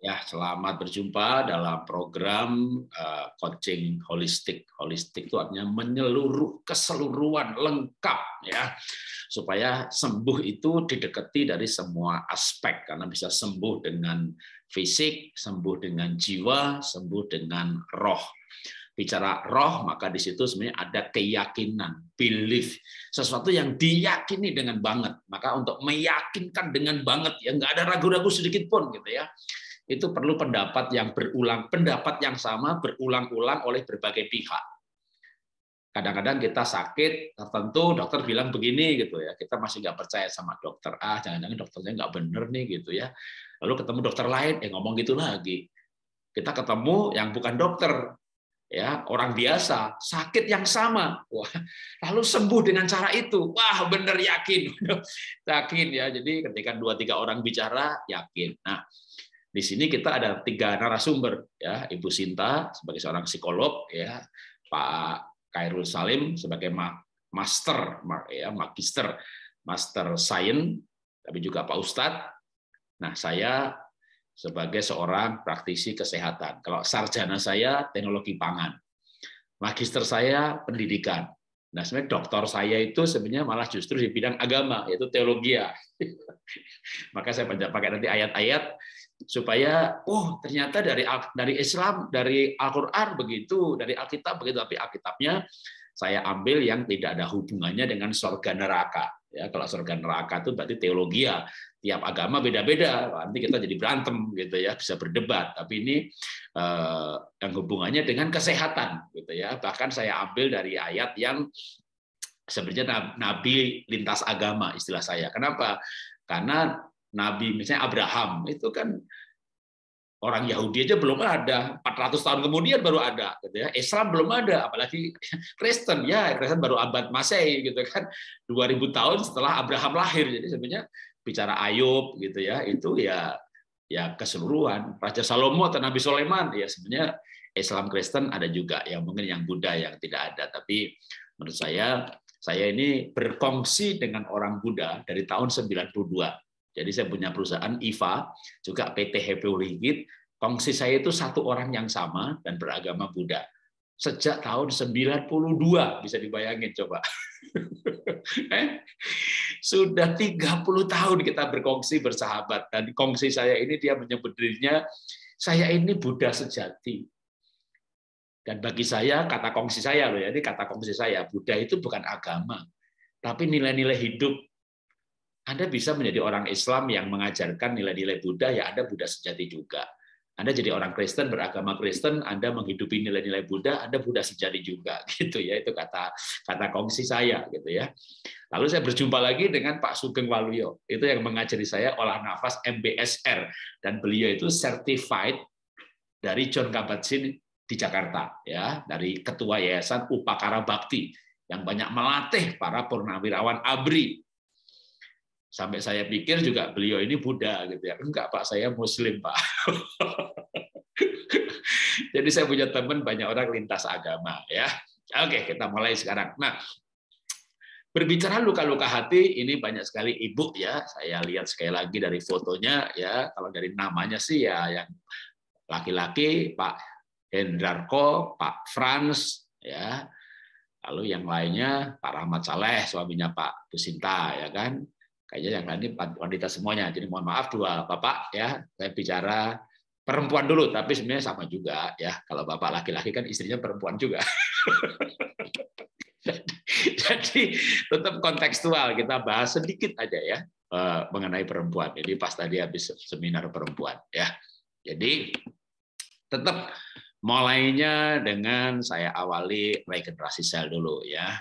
Ya, selamat berjumpa dalam program uh, coaching holistik. Holistik itu artinya menyeluruh, keseluruhan, lengkap ya. Supaya sembuh itu didekati dari semua aspek karena bisa sembuh dengan fisik, sembuh dengan jiwa, sembuh dengan roh. Bicara roh, maka di situ sebenarnya ada keyakinan, belief, sesuatu yang diyakini dengan banget. Maka untuk meyakinkan dengan banget, ya nggak ada ragu-ragu sedikit pun gitu ya itu perlu pendapat yang berulang, pendapat yang sama berulang-ulang oleh berbagai pihak. Kadang-kadang kita sakit tertentu, dokter bilang begini gitu ya, kita masih nggak percaya sama dokter A, jangan-jangan dokternya nggak bener nih gitu ya. Lalu ketemu dokter lain, eh ngomong gitu lagi. Kita ketemu yang bukan dokter, ya orang biasa sakit yang sama wah lalu sembuh dengan cara itu wah bener yakin yakin ya jadi ketika dua tiga orang bicara yakin nah di sini kita ada tiga narasumber ya, Ibu Sinta sebagai seorang psikolog ya, Pak Kairul Salim sebagai master ya, magister master science tapi juga Pak Ustadz. Nah, saya sebagai seorang praktisi kesehatan. Kalau sarjana saya teknologi pangan. Magister saya pendidikan. Nah, sebenarnya doktor saya itu sebenarnya malah justru di bidang agama, yaitu teologi. Maka saya pakai nanti ayat-ayat supaya oh ternyata dari dari Islam dari Al-Qur'an begitu dari Alkitab begitu. Tapi Alkitabnya saya ambil yang tidak ada hubungannya dengan surga neraka. Ya kalau surga neraka itu berarti teologi ya. Tiap agama beda-beda. Nanti kita jadi berantem gitu ya bisa berdebat. Tapi ini eh, yang hubungannya dengan kesehatan gitu ya. Bahkan saya ambil dari ayat yang sebenarnya nabi lintas agama istilah saya. Kenapa? Karena Nabi misalnya Abraham itu kan orang Yahudi aja belum ada. 400 tahun kemudian baru ada gitu ya. Islam belum ada apalagi Kristen. Ya Kristen baru abad Masehi gitu kan. 2000 tahun setelah Abraham lahir. Jadi sebenarnya bicara Ayub gitu ya itu ya ya keseluruhan. Raja Salomo atau Nabi Sulaiman ya sebenarnya Islam Kristen ada juga. Yang mungkin yang Buddha yang tidak ada. Tapi menurut saya saya ini berkongsi dengan orang Buddha dari tahun 92 jadi saya punya perusahaan IVA, juga PT Happy Liquid. Kongsi saya itu satu orang yang sama dan beragama Buddha. Sejak tahun 92, bisa dibayangin coba. eh? Sudah 30 tahun kita berkongsi bersahabat. Dan kongsi saya ini dia menyebut dirinya, saya ini Buddha sejati. Dan bagi saya, kata kongsi saya loh ya, ini kata kongsi saya, Buddha itu bukan agama, tapi nilai-nilai hidup anda bisa menjadi orang Islam yang mengajarkan nilai-nilai Buddha, ya Anda Buddha sejati juga. Anda jadi orang Kristen beragama Kristen, Anda menghidupi nilai-nilai Buddha, Anda Buddha sejati juga, gitu ya. Itu kata kata kongsi saya, gitu ya. Lalu saya berjumpa lagi dengan Pak Sugeng Waluyo, itu yang mengajari saya olah nafas MBSR, dan beliau itu certified dari John Kabat-Zinn di Jakarta, ya, dari Ketua Yayasan Upakara Bakti yang banyak melatih para purnawirawan ABRI Sampai saya pikir juga beliau ini Buddha gitu ya. Enggak Pak, saya Muslim Pak. Jadi saya punya teman banyak orang lintas agama ya. Oke, kita mulai sekarang. Nah, berbicara luka-luka hati ini banyak sekali ibu ya. Saya lihat sekali lagi dari fotonya ya. Kalau dari namanya sih ya yang laki-laki Pak Hendrarko, Pak Franz ya. Lalu yang lainnya Pak Rahmat Saleh, suaminya Pak Businta ya kan kayaknya yang lain ini wanita semuanya. Jadi mohon maaf dua bapak ya, saya bicara perempuan dulu, tapi sebenarnya sama juga ya. Kalau bapak laki-laki kan istrinya perempuan juga. Jadi tetap kontekstual kita bahas sedikit aja ya eh, mengenai perempuan. Jadi pas tadi habis seminar perempuan ya. Jadi tetap mulainya dengan saya awali regenerasi sel dulu ya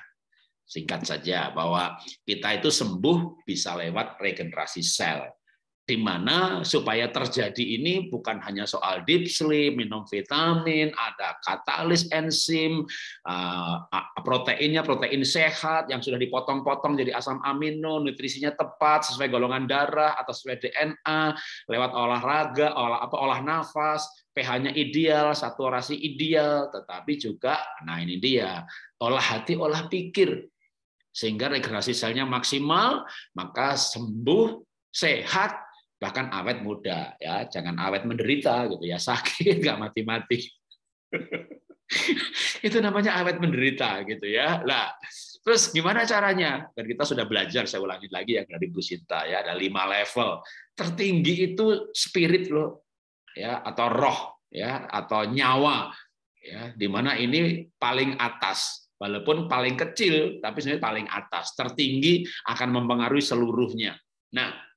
singkat saja bahwa kita itu sembuh bisa lewat regenerasi sel. Di mana supaya terjadi ini bukan hanya soal deep sleep, minum vitamin, ada katalis enzim, uh, proteinnya protein sehat yang sudah dipotong-potong jadi asam amino, nutrisinya tepat sesuai golongan darah atau sesuai DNA, lewat olahraga, olah apa olah nafas, pH-nya ideal, saturasi ideal, tetapi juga nah ini dia, olah hati, olah pikir sehingga regenerasi selnya maksimal, maka sembuh, sehat, bahkan awet muda ya. Jangan awet menderita gitu ya sakit nggak mati-mati. Itu namanya awet menderita gitu ya. Lah terus gimana caranya? Dan kita sudah belajar saya ulangi lagi yang dari Bu Sinta ya ada lima level. Tertinggi itu spirit loh ya atau roh ya atau nyawa ya. Di mana ini paling atas walaupun paling kecil tapi sebenarnya paling atas tertinggi akan mempengaruhi seluruhnya nah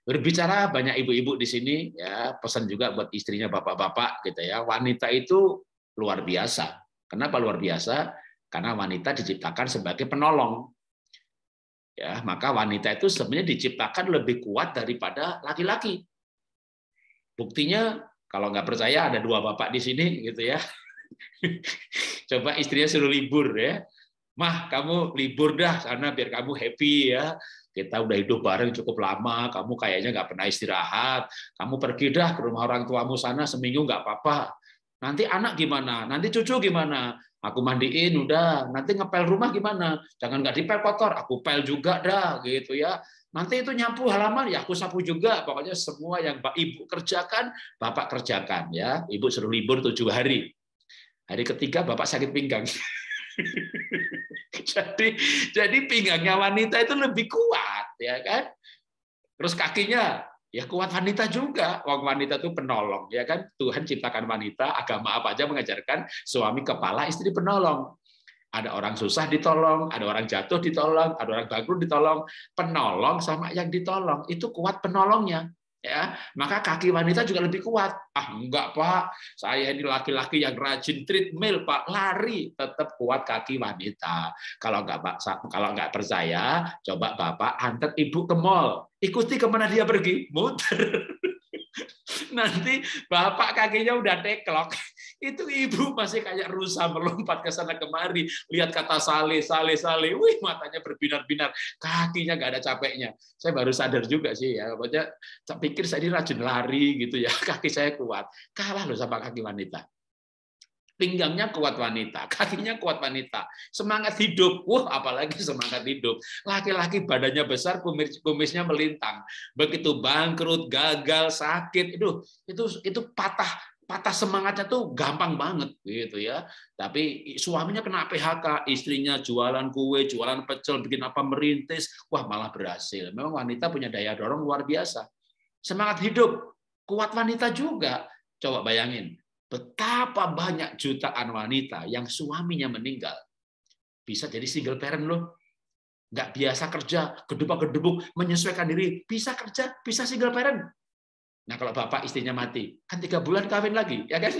Berbicara banyak ibu-ibu di sini ya, pesan juga buat istrinya bapak-bapak gitu ya. Wanita itu luar biasa. Kenapa luar biasa? Karena wanita diciptakan sebagai penolong. Ya, maka wanita itu sebenarnya diciptakan lebih kuat daripada laki-laki. Buktinya kalau nggak percaya ada dua bapak di sini gitu ya. Coba istrinya suruh libur ya. Mah, kamu libur dah sana biar kamu happy ya kita udah hidup bareng cukup lama, kamu kayaknya nggak pernah istirahat, kamu pergi dah ke rumah orang tuamu sana seminggu nggak apa-apa. Nanti anak gimana? Nanti cucu gimana? Aku mandiin udah, nanti ngepel rumah gimana? Jangan nggak dipel kotor, aku pel juga dah gitu ya. Nanti itu nyapu halaman ya aku sapu juga. Pokoknya semua yang ibu kerjakan, bapak kerjakan ya. Ibu suruh libur tujuh hari. Hari ketiga bapak sakit pinggang. jadi jadi pinggangnya wanita itu lebih kuat ya kan? Terus kakinya ya kuat wanita juga. Wong wanita itu penolong ya kan? Tuhan ciptakan wanita agama apa aja mengajarkan suami kepala istri penolong. Ada orang susah ditolong, ada orang jatuh ditolong, ada orang bangkrut ditolong, penolong sama yang ditolong itu kuat penolongnya ya maka kaki wanita juga lebih kuat. Ah enggak pak. Saya ini laki-laki yang rajin treadmill pak. Lari tetap kuat kaki wanita. Kalau enggak pak kalau enggak percaya coba bapak antar ibu ke mall. Ikuti ke mana dia pergi? Muter. Nanti bapak kakinya udah teklok itu ibu masih kayak rusa melompat ke sana kemari. Lihat kata sale sale sale wih matanya berbinar-binar. Kakinya nggak ada capeknya. Saya baru sadar juga sih ya. Pokoknya saya pikir saya ini rajin lari gitu ya. Kaki saya kuat. Kalah loh sama kaki wanita. Pinggangnya kuat wanita, kakinya kuat wanita, semangat hidup, wah apalagi semangat hidup. Laki-laki badannya besar, kumis kumisnya melintang, begitu bangkrut, gagal, sakit, itu itu itu patah patah semangatnya tuh gampang banget gitu ya. Tapi suaminya kena PHK, istrinya jualan kue, jualan pecel, bikin apa merintis, wah malah berhasil. Memang wanita punya daya dorong luar biasa. Semangat hidup, kuat wanita juga. Coba bayangin, betapa banyak jutaan wanita yang suaminya meninggal. Bisa jadi single parent loh. Nggak biasa kerja, gedebuk-gedebuk, menyesuaikan diri. Bisa kerja, bisa single parent Nah kalau bapak istrinya mati, kan tiga bulan kawin lagi, ya kan?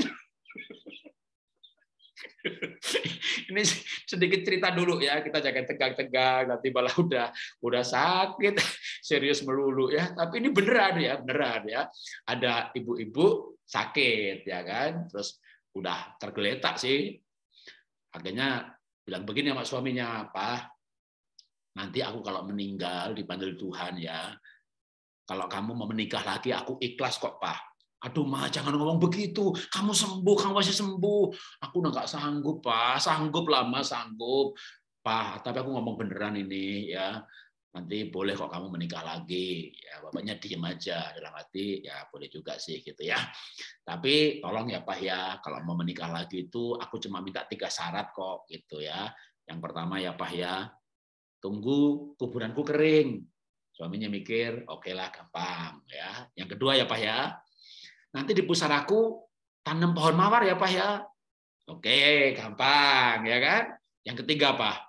Ini sedikit cerita dulu ya, kita jangan tegang-tegang, nanti malah udah udah sakit, serius melulu ya. Tapi ini beneran ya, beneran ya. Ada ibu-ibu sakit ya kan, terus udah tergeletak sih. Akhirnya bilang begini sama suaminya, Pak, nanti aku kalau meninggal dipanggil Tuhan ya, kalau kamu mau menikah lagi, aku ikhlas kok, Pak. Aduh, Ma, jangan ngomong begitu. Kamu sembuh, kamu masih sembuh. Aku udah nggak sanggup, Pak. Sanggup lama, sanggup. Pak, tapi aku ngomong beneran ini, ya. Nanti boleh kok kamu menikah lagi. Ya, bapaknya diem aja dalam hati, ya boleh juga sih gitu ya. Tapi tolong ya Pak ya, kalau mau menikah lagi itu aku cuma minta tiga syarat kok gitu ya. Yang pertama ya Pak ya, tunggu kuburanku kering Suaminya mikir, oke lah gampang ya. Yang kedua ya Pak ya, nanti di pusaraku tanam pohon mawar ya Pak ya. Oke, gampang ya kan. Yang ketiga Pak,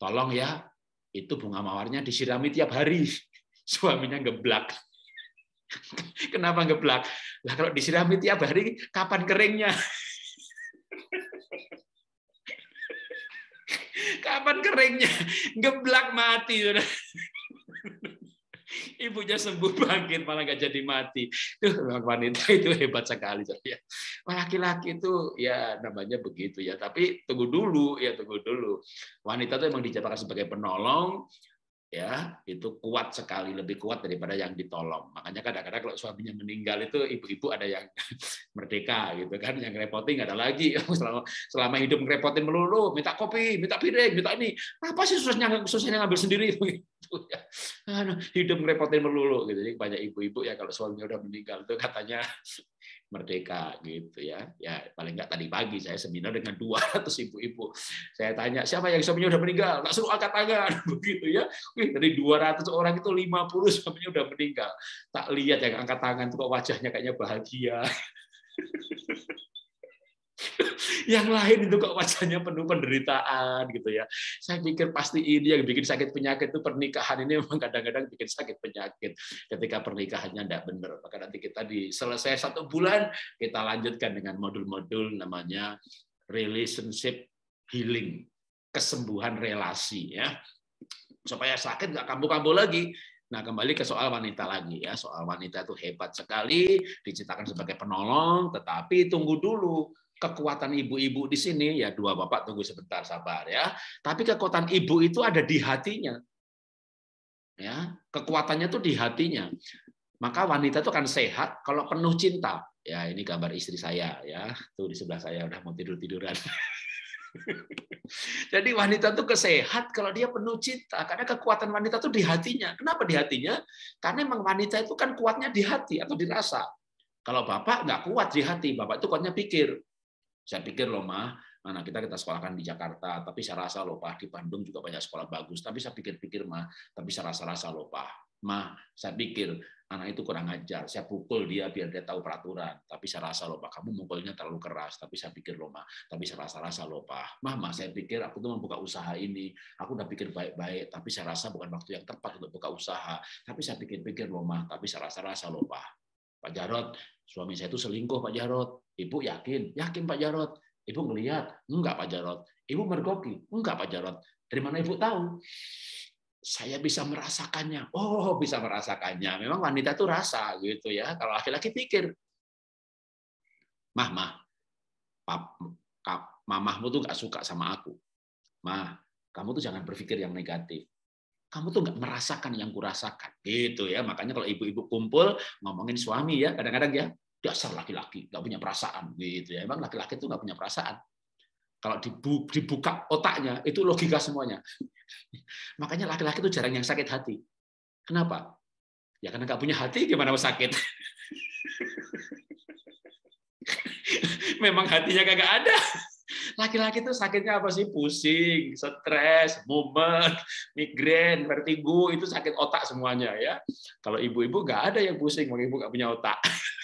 tolong ya itu bunga mawarnya disirami tiap hari. Suaminya geblak. Kenapa geblak? Lah kalau disirami tiap hari, kapan keringnya? kapan keringnya? Geblak mati ibunya sembuh bangkit malah nggak jadi mati. Tuh wanita itu hebat sekali ya. Laki-laki itu ya namanya begitu ya. Tapi tunggu dulu ya tunggu dulu. Wanita itu memang diciptakan sebagai penolong ya itu kuat sekali lebih kuat daripada yang ditolong makanya kadang-kadang kalau suaminya meninggal itu ibu-ibu ada yang merdeka gitu kan yang repoting ada lagi selama selama hidup ngerepotin melulu minta kopi minta piring minta ini apa sih susahnya susahnya ngambil sendiri gitu ya. Hidup ngerepotin melulu gitu. Jadi banyak ibu-ibu ya kalau suaminya udah meninggal itu katanya merdeka gitu ya. Ya paling nggak tadi pagi saya seminar dengan 200 ibu-ibu. Saya tanya, siapa yang suaminya udah meninggal? Suruh angkat tangan begitu ya. Wih, dari 200 orang itu 50 suaminya udah meninggal. Tak lihat yang angkat tangan tuh kok wajahnya kayaknya bahagia. yang lain itu kok wajahnya penuh penderitaan gitu ya. Saya pikir pasti ini yang bikin sakit penyakit itu pernikahan ini memang kadang-kadang bikin sakit penyakit ketika pernikahannya tidak benar. Maka nanti kita di selesai satu bulan kita lanjutkan dengan modul-modul namanya relationship healing, kesembuhan relasi ya. Supaya sakit nggak kambuh-kambuh lagi, Nah, kembali ke soal wanita lagi ya. Soal wanita itu hebat sekali, diciptakan sebagai penolong, tetapi tunggu dulu kekuatan ibu-ibu di sini ya dua bapak tunggu sebentar sabar ya. Tapi kekuatan ibu itu ada di hatinya. Ya, kekuatannya tuh di hatinya. Maka wanita itu akan sehat kalau penuh cinta. Ya, ini gambar istri saya ya. Tuh di sebelah saya udah mau tidur-tiduran. Jadi wanita tuh kesehat kalau dia penuh cinta karena kekuatan wanita tuh di hatinya. Kenapa di hatinya? Karena memang wanita itu kan kuatnya di hati atau dirasa. Kalau bapak nggak kuat di hati, bapak itu kuatnya pikir. Saya pikir loh mah, anak kita kita sekolahkan di Jakarta, tapi saya rasa loh Pak, di Bandung juga banyak sekolah bagus, tapi saya pikir-pikir mah, tapi saya rasa-rasa loh Pak, mah saya pikir anak itu kurang ajar, saya pukul dia biar dia tahu peraturan, tapi saya rasa loh Pak, kamu mukulnya terlalu keras, tapi saya pikir loh mah, tapi saya rasa-rasa loh Pak, mah, mah saya pikir aku tuh membuka usaha ini, aku udah pikir baik-baik, tapi saya rasa bukan waktu yang tepat untuk buka usaha, tapi saya pikir-pikir loh mah, tapi saya rasa-rasa loh Pak, Pak Jarot, suami saya itu selingkuh Pak Jarot. Ibu yakin? Yakin Pak Jarot. Ibu ngelihat? Enggak Pak Jarot. Ibu mergoki? Enggak Pak Jarot. Dari mana Ibu tahu? Saya bisa merasakannya. Oh, bisa merasakannya. Memang wanita itu rasa gitu ya. Kalau laki-laki pikir. Mah, mah. Pap, kap, mamahmu tuh nggak suka sama aku. Mah, kamu tuh jangan berpikir yang negatif kamu tuh nggak merasakan yang kurasakan gitu ya makanya kalau ibu-ibu kumpul ngomongin suami ya kadang-kadang ya dasar laki-laki nggak punya perasaan gitu ya. Emang laki-laki itu nggak punya perasaan. Kalau dibuka otaknya itu logika semuanya. Makanya laki-laki itu jarang yang sakit hati. Kenapa? Ya karena nggak punya hati gimana mau sakit? Memang hatinya kagak ada. Laki-laki itu sakitnya apa sih? Pusing, stres, mumet, migrain, vertigo, itu sakit otak semuanya ya. Kalau ibu-ibu nggak ada yang pusing, ibu nggak punya otak.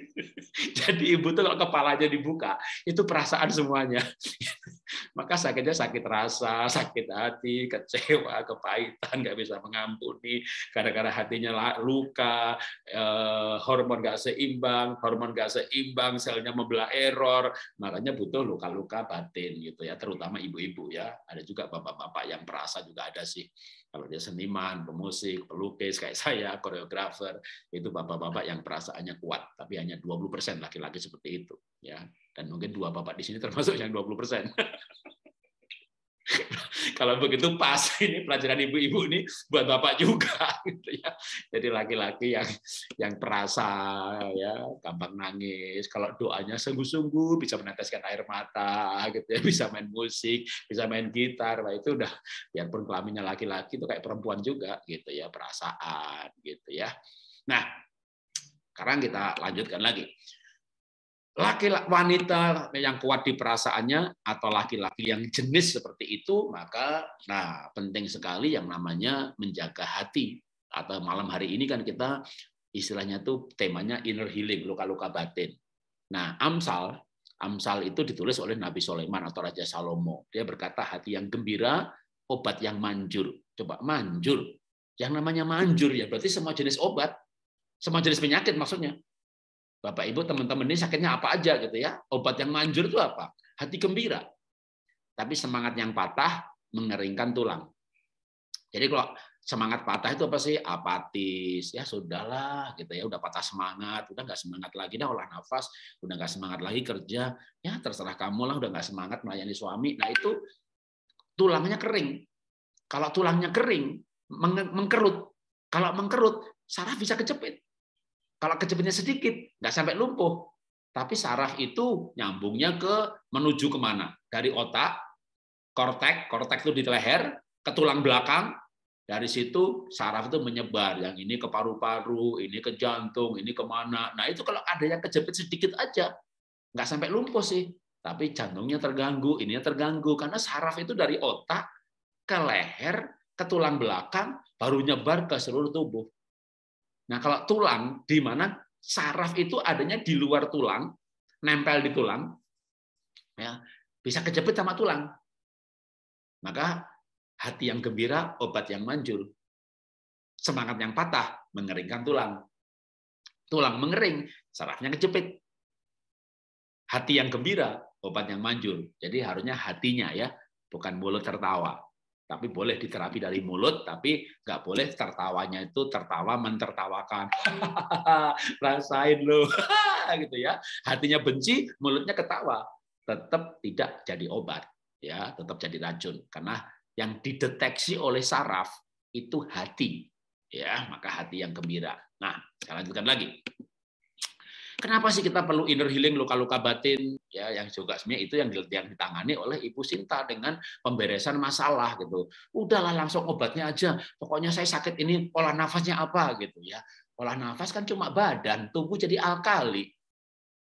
Jadi ibu tuh kalau kepalanya dibuka, itu perasaan semuanya. Maka sakitnya sakit rasa, sakit hati, kecewa, kepahitan, nggak bisa mengampuni, gara-gara hatinya luka, eh, hormon nggak seimbang, hormon nggak seimbang, selnya membelah error, makanya butuh luka-luka batin gitu ya, terutama ibu-ibu ya. Ada juga bapak-bapak yang perasa juga ada sih. Kalau dia seniman, pemusik, pelukis kayak saya, koreografer, itu bapak-bapak yang perasaannya kuat, tapi hanya 20% laki-laki seperti itu, ya. Dan mungkin dua bapak di sini termasuk yang 20%. Kalau begitu pas ini pelajaran ibu-ibu ini buat bapak juga gitu ya. Jadi laki-laki yang yang perasa ya, gampang nangis. Kalau doanya sungguh-sungguh bisa meneteskan air mata gitu ya, bisa main musik, bisa main gitar. Itu udah biarpun kelaminnya laki-laki itu kayak perempuan juga gitu ya, perasaan gitu ya. Nah, sekarang kita lanjutkan lagi laki wanita yang kuat di perasaannya atau laki-laki yang jenis seperti itu maka nah penting sekali yang namanya menjaga hati atau malam hari ini kan kita istilahnya tuh temanya inner healing luka-luka batin. Nah, Amsal Amsal itu ditulis oleh Nabi Sulaiman atau Raja Salomo. Dia berkata hati yang gembira, obat yang manjur. Coba manjur. Yang namanya manjur ya berarti semua jenis obat, semua jenis penyakit maksudnya. Bapak Ibu teman-teman ini sakitnya apa aja gitu ya. Obat yang manjur itu apa? Hati gembira. Tapi semangat yang patah mengeringkan tulang. Jadi kalau semangat patah itu apa sih? Apatis. Ya sudahlah gitu ya, udah patah semangat, udah nggak semangat lagi dah olah nafas, udah nggak semangat lagi kerja. Ya terserah kamu lah, udah nggak semangat melayani suami. Nah itu tulangnya kering. Kalau tulangnya kering, mengkerut. Kalau mengkerut, saraf bisa kejepit. Kalau kejepitnya sedikit, nggak sampai lumpuh. Tapi saraf itu nyambungnya ke menuju ke mana? Dari otak, kortek, kortek itu di leher, ke tulang belakang, Dari situ saraf itu menyebar, yang ini ke paru-paru, ini ke jantung, ini ke mana. Nah itu kalau ada yang kejepit sedikit aja, nggak sampai lumpuh sih, tapi jantungnya terganggu, ininya terganggu karena saraf itu dari otak ke leher, ke tulang belakang, baru nyebar ke seluruh tubuh. Nah kalau tulang, di mana saraf itu adanya di luar tulang, nempel di tulang, ya bisa kejepit sama tulang. Maka hati yang gembira, obat yang manjur. Semangat yang patah, mengeringkan tulang. Tulang mengering, sarafnya kejepit. Hati yang gembira, obat yang manjur. Jadi harusnya hatinya ya, bukan mulut tertawa. Tapi boleh diterapi dari mulut, tapi nggak boleh tertawanya itu tertawa mentertawakan. Rasain lo, gitu ya. Hatinya benci, mulutnya ketawa. Tetap tidak jadi obat, ya, tetap jadi racun. Karena yang dideteksi oleh saraf itu hati ya maka hati yang gembira nah saya lanjutkan lagi Kenapa sih kita perlu inner healing luka-luka batin ya yang juga sebenarnya itu yang yang ditangani oleh Ibu Sinta dengan pemberesan masalah gitu. Udahlah langsung obatnya aja. Pokoknya saya sakit ini olah nafasnya apa gitu ya. Olah nafas kan cuma badan, tubuh jadi alkali.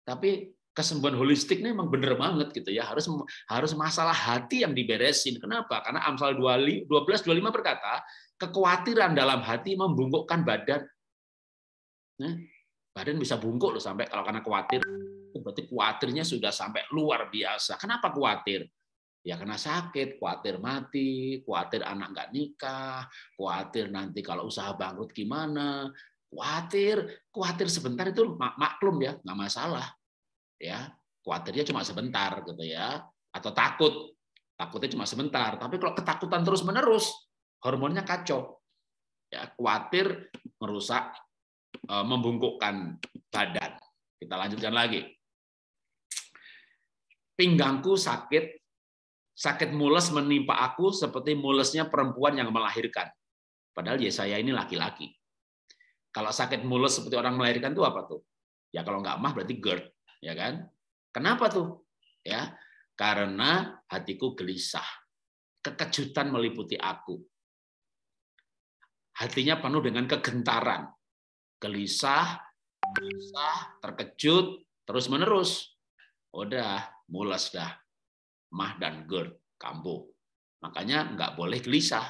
Tapi kesembuhan holistik ini memang benar banget gitu ya harus harus masalah hati yang diberesin kenapa karena Amsal 12 25 berkata kekhawatiran dalam hati membungkukkan badan nah, badan bisa bungkuk loh sampai kalau karena khawatir. Berarti khawatirnya sudah sampai luar biasa. Kenapa khawatir? Ya karena sakit khawatir mati khawatir anak nggak nikah khawatir nanti kalau usaha bangkrut gimana. Khawatir khawatir sebentar itu maklum ya nggak masalah. Ya khawatirnya cuma sebentar gitu ya. Atau takut takutnya cuma sebentar. Tapi kalau ketakutan terus menerus hormonnya kacau. Ya khawatir merusak membungkukkan badan kita lanjutkan lagi pinggangku sakit sakit mules menimpa aku seperti mulesnya perempuan yang melahirkan padahal ya saya ini laki-laki kalau sakit mules seperti orang melahirkan itu apa tuh ya kalau nggak mah berarti GERD ya kan? Kenapa tuh? Ya, karena hatiku gelisah. Kekejutan meliputi aku. Hatinya penuh dengan kegentaran. Gelisah, gelisah, terkejut, terus-menerus. Udah, mules dah. Mah dan GERD, kambuh. Makanya nggak boleh gelisah.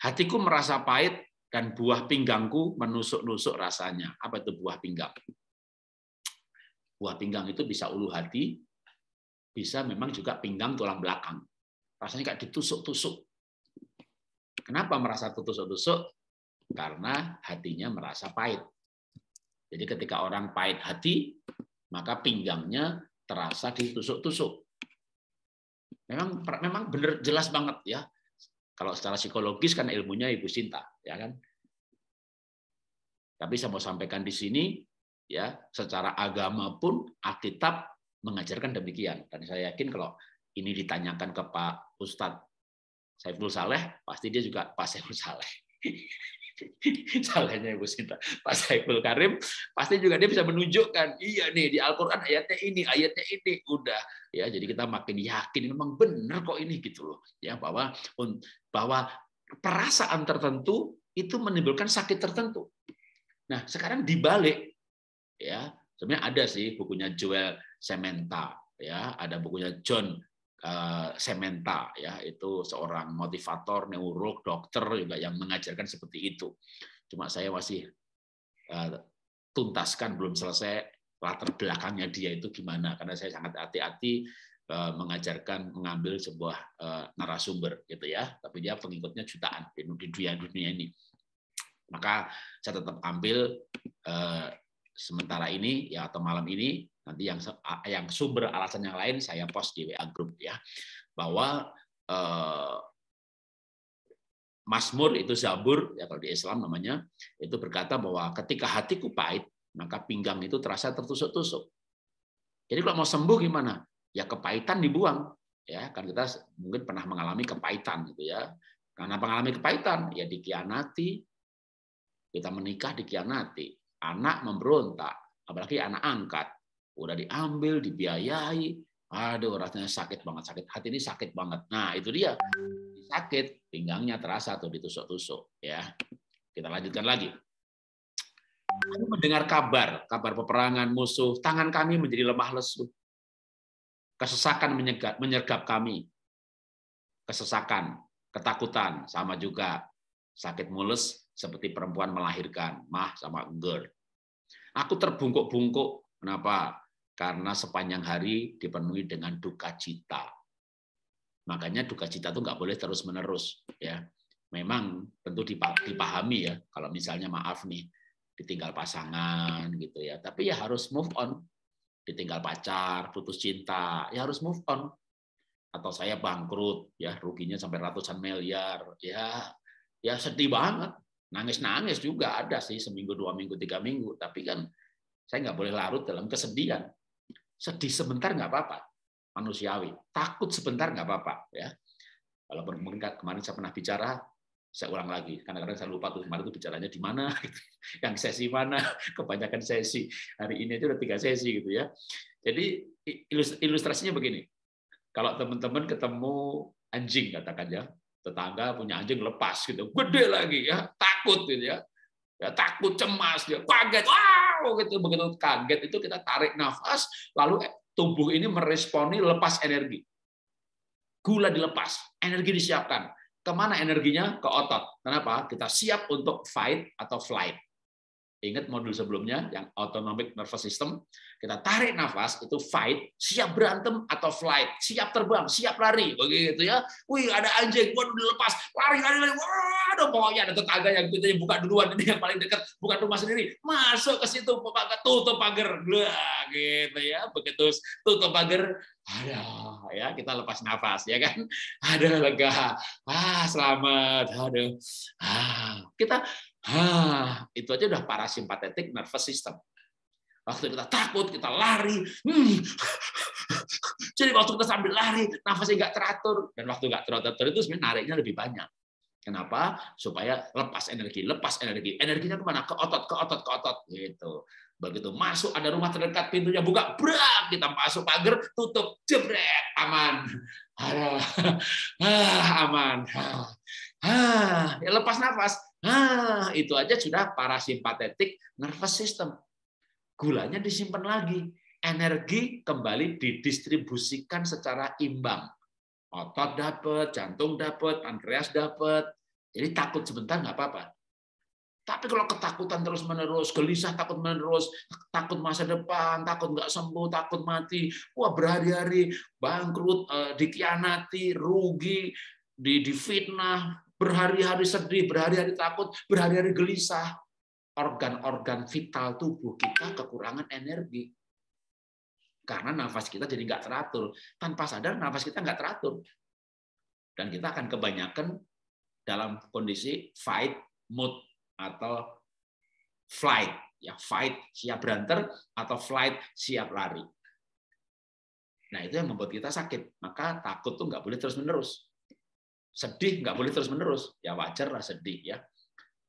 Hatiku merasa pahit dan buah pinggangku menusuk-nusuk rasanya. Apa itu buah pinggang? buah pinggang itu bisa ulu hati, bisa memang juga pinggang tulang belakang. Rasanya kayak ditusuk-tusuk. Kenapa merasa tusuk-tusuk? Karena hatinya merasa pahit. Jadi ketika orang pahit hati, maka pinggangnya terasa ditusuk-tusuk. Memang memang benar jelas banget ya. Kalau secara psikologis kan ilmunya Ibu Sinta, ya kan? Tapi saya mau sampaikan di sini ya secara agama pun Alkitab mengajarkan demikian dan saya yakin kalau ini ditanyakan ke Pak Ustadz Saiful Saleh pasti dia juga Pak Saiful Saleh salahnya Ibu Sinta. Pak Saiful Karim pasti juga dia bisa menunjukkan iya nih di Al-Qur'an ayatnya ini ayatnya ini. Udah ya jadi kita makin yakin memang benar kok ini gitu loh. Ya bahwa bahwa perasaan tertentu itu menimbulkan sakit tertentu. Nah sekarang dibalik ya sebenarnya ada sih bukunya Joel Sementa ya ada bukunya John Sementa ya itu seorang motivator neurolog dokter juga yang mengajarkan seperti itu. Cuma saya masih uh, tuntaskan belum selesai latar belakangnya dia itu gimana karena saya sangat hati-hati uh, mengajarkan mengambil sebuah narasumber gitu ya. Tapi dia pengikutnya jutaan di dunia dunia ini. Maka saya tetap ambil sementara ini ya atau malam ini nanti yang yang sumber alasan yang lain saya post di WA group ya bahwa eh, Mazmur itu Zabur ya kalau di Islam namanya itu berkata bahwa ketika hatiku pahit maka pinggang itu terasa tertusuk-tusuk. Jadi kalau mau sembuh gimana? Ya kepahitan dibuang ya kan kita mungkin pernah mengalami kepahitan gitu ya. Karena mengalami kepahitan ya dikianati kita menikah dikianati anak memberontak, apalagi anak angkat, udah diambil, dibiayai, aduh rasanya sakit banget, sakit hati ini sakit banget. Nah itu dia, di sakit, pinggangnya terasa tuh ditusuk-tusuk ya. Kita lanjutkan lagi. Kami mendengar kabar, kabar peperangan musuh, tangan kami menjadi lemah lesu. Kesesakan menyergap, menyergap kami. Kesesakan, ketakutan, sama juga sakit mulus seperti perempuan melahirkan, mah sama girl. Aku terbungkuk-bungkuk. Kenapa? Karena sepanjang hari dipenuhi dengan duka cita. Makanya duka cita itu nggak boleh terus-menerus. ya. Memang tentu dipahami ya, kalau misalnya maaf nih, ditinggal pasangan gitu ya. Tapi ya harus move on. Ditinggal pacar, putus cinta, ya harus move on. Atau saya bangkrut, ya ruginya sampai ratusan miliar, ya ya sedih banget. Nangis-nangis juga ada sih seminggu, dua minggu, tiga minggu. Tapi kan saya nggak boleh larut dalam kesedihan. Sedih sebentar nggak apa-apa, manusiawi. Takut sebentar nggak apa-apa, ya. Kalau mungkin kemarin saya pernah bicara, saya ulang lagi kadang-kadang saya lupa tuh kemarin itu bicaranya di mana yang sesi mana kebanyakan sesi hari ini aja udah tiga sesi gitu ya jadi ilustrasinya begini kalau teman-teman ketemu anjing katakan ya tetangga punya anjing lepas gitu gede lagi ya takut gitu ya ya takut cemas dia kaget wow gitu begitu kaget itu kita tarik nafas lalu tubuh ini meresponi lepas energi gula dilepas energi disiapkan Ke mana energinya? Ke otot. Kenapa? Kita siap untuk fight atau flight. Ingat modul sebelumnya yang autonomic nervous system, kita tarik nafas itu fight, siap berantem atau flight, siap terbang, siap lari, begitu ya. Wih ada anjing, waduh dilepas, lari lari lari, waduh pokoknya ada tetangga yang kita buka duluan. Ini yang paling dekat, bukan rumah sendiri, masuk ke situ, tutup pagar, gitu ya. Begitu tutup pagar, ada ya kita lepas nafas ya kan, ada lega, ah selamat, aduh, ah kita Hah, itu aja udah parasimpatetik nervous system. Waktu kita takut, kita lari. Hmm. Jadi waktu kita sambil lari, nafasnya nggak teratur. Dan waktu nggak teratur itu sebenarnya nariknya lebih banyak. Kenapa? Supaya lepas energi, lepas energi. Energinya ke mana? Ke otot, ke otot, ke otot. Gitu. Begitu masuk, ada rumah terdekat, pintunya buka, brak, kita masuk pagar, tutup, jebret, aman. Ah, aman. Ah, ya lepas nafas Nah, itu aja sudah parasimpatetik nervous system. Gulanya disimpan lagi. Energi kembali didistribusikan secara imbang. Otot dapat, jantung dapat, pankreas dapat. Jadi takut sebentar nggak apa-apa. Tapi kalau ketakutan terus-menerus, gelisah takut menerus, takut masa depan, takut nggak sembuh, takut mati, wah berhari-hari bangkrut, eh, dikianati, rugi, difitnah, berhari-hari sedih, berhari-hari takut, berhari-hari gelisah. Organ-organ vital tubuh kita kekurangan energi. Karena nafas kita jadi nggak teratur. Tanpa sadar nafas kita nggak teratur. Dan kita akan kebanyakan dalam kondisi fight mood atau flight. ya Fight siap berantem atau flight siap lari. Nah itu yang membuat kita sakit. Maka takut tuh nggak boleh terus-menerus sedih nggak boleh terus menerus ya wajar lah sedih ya.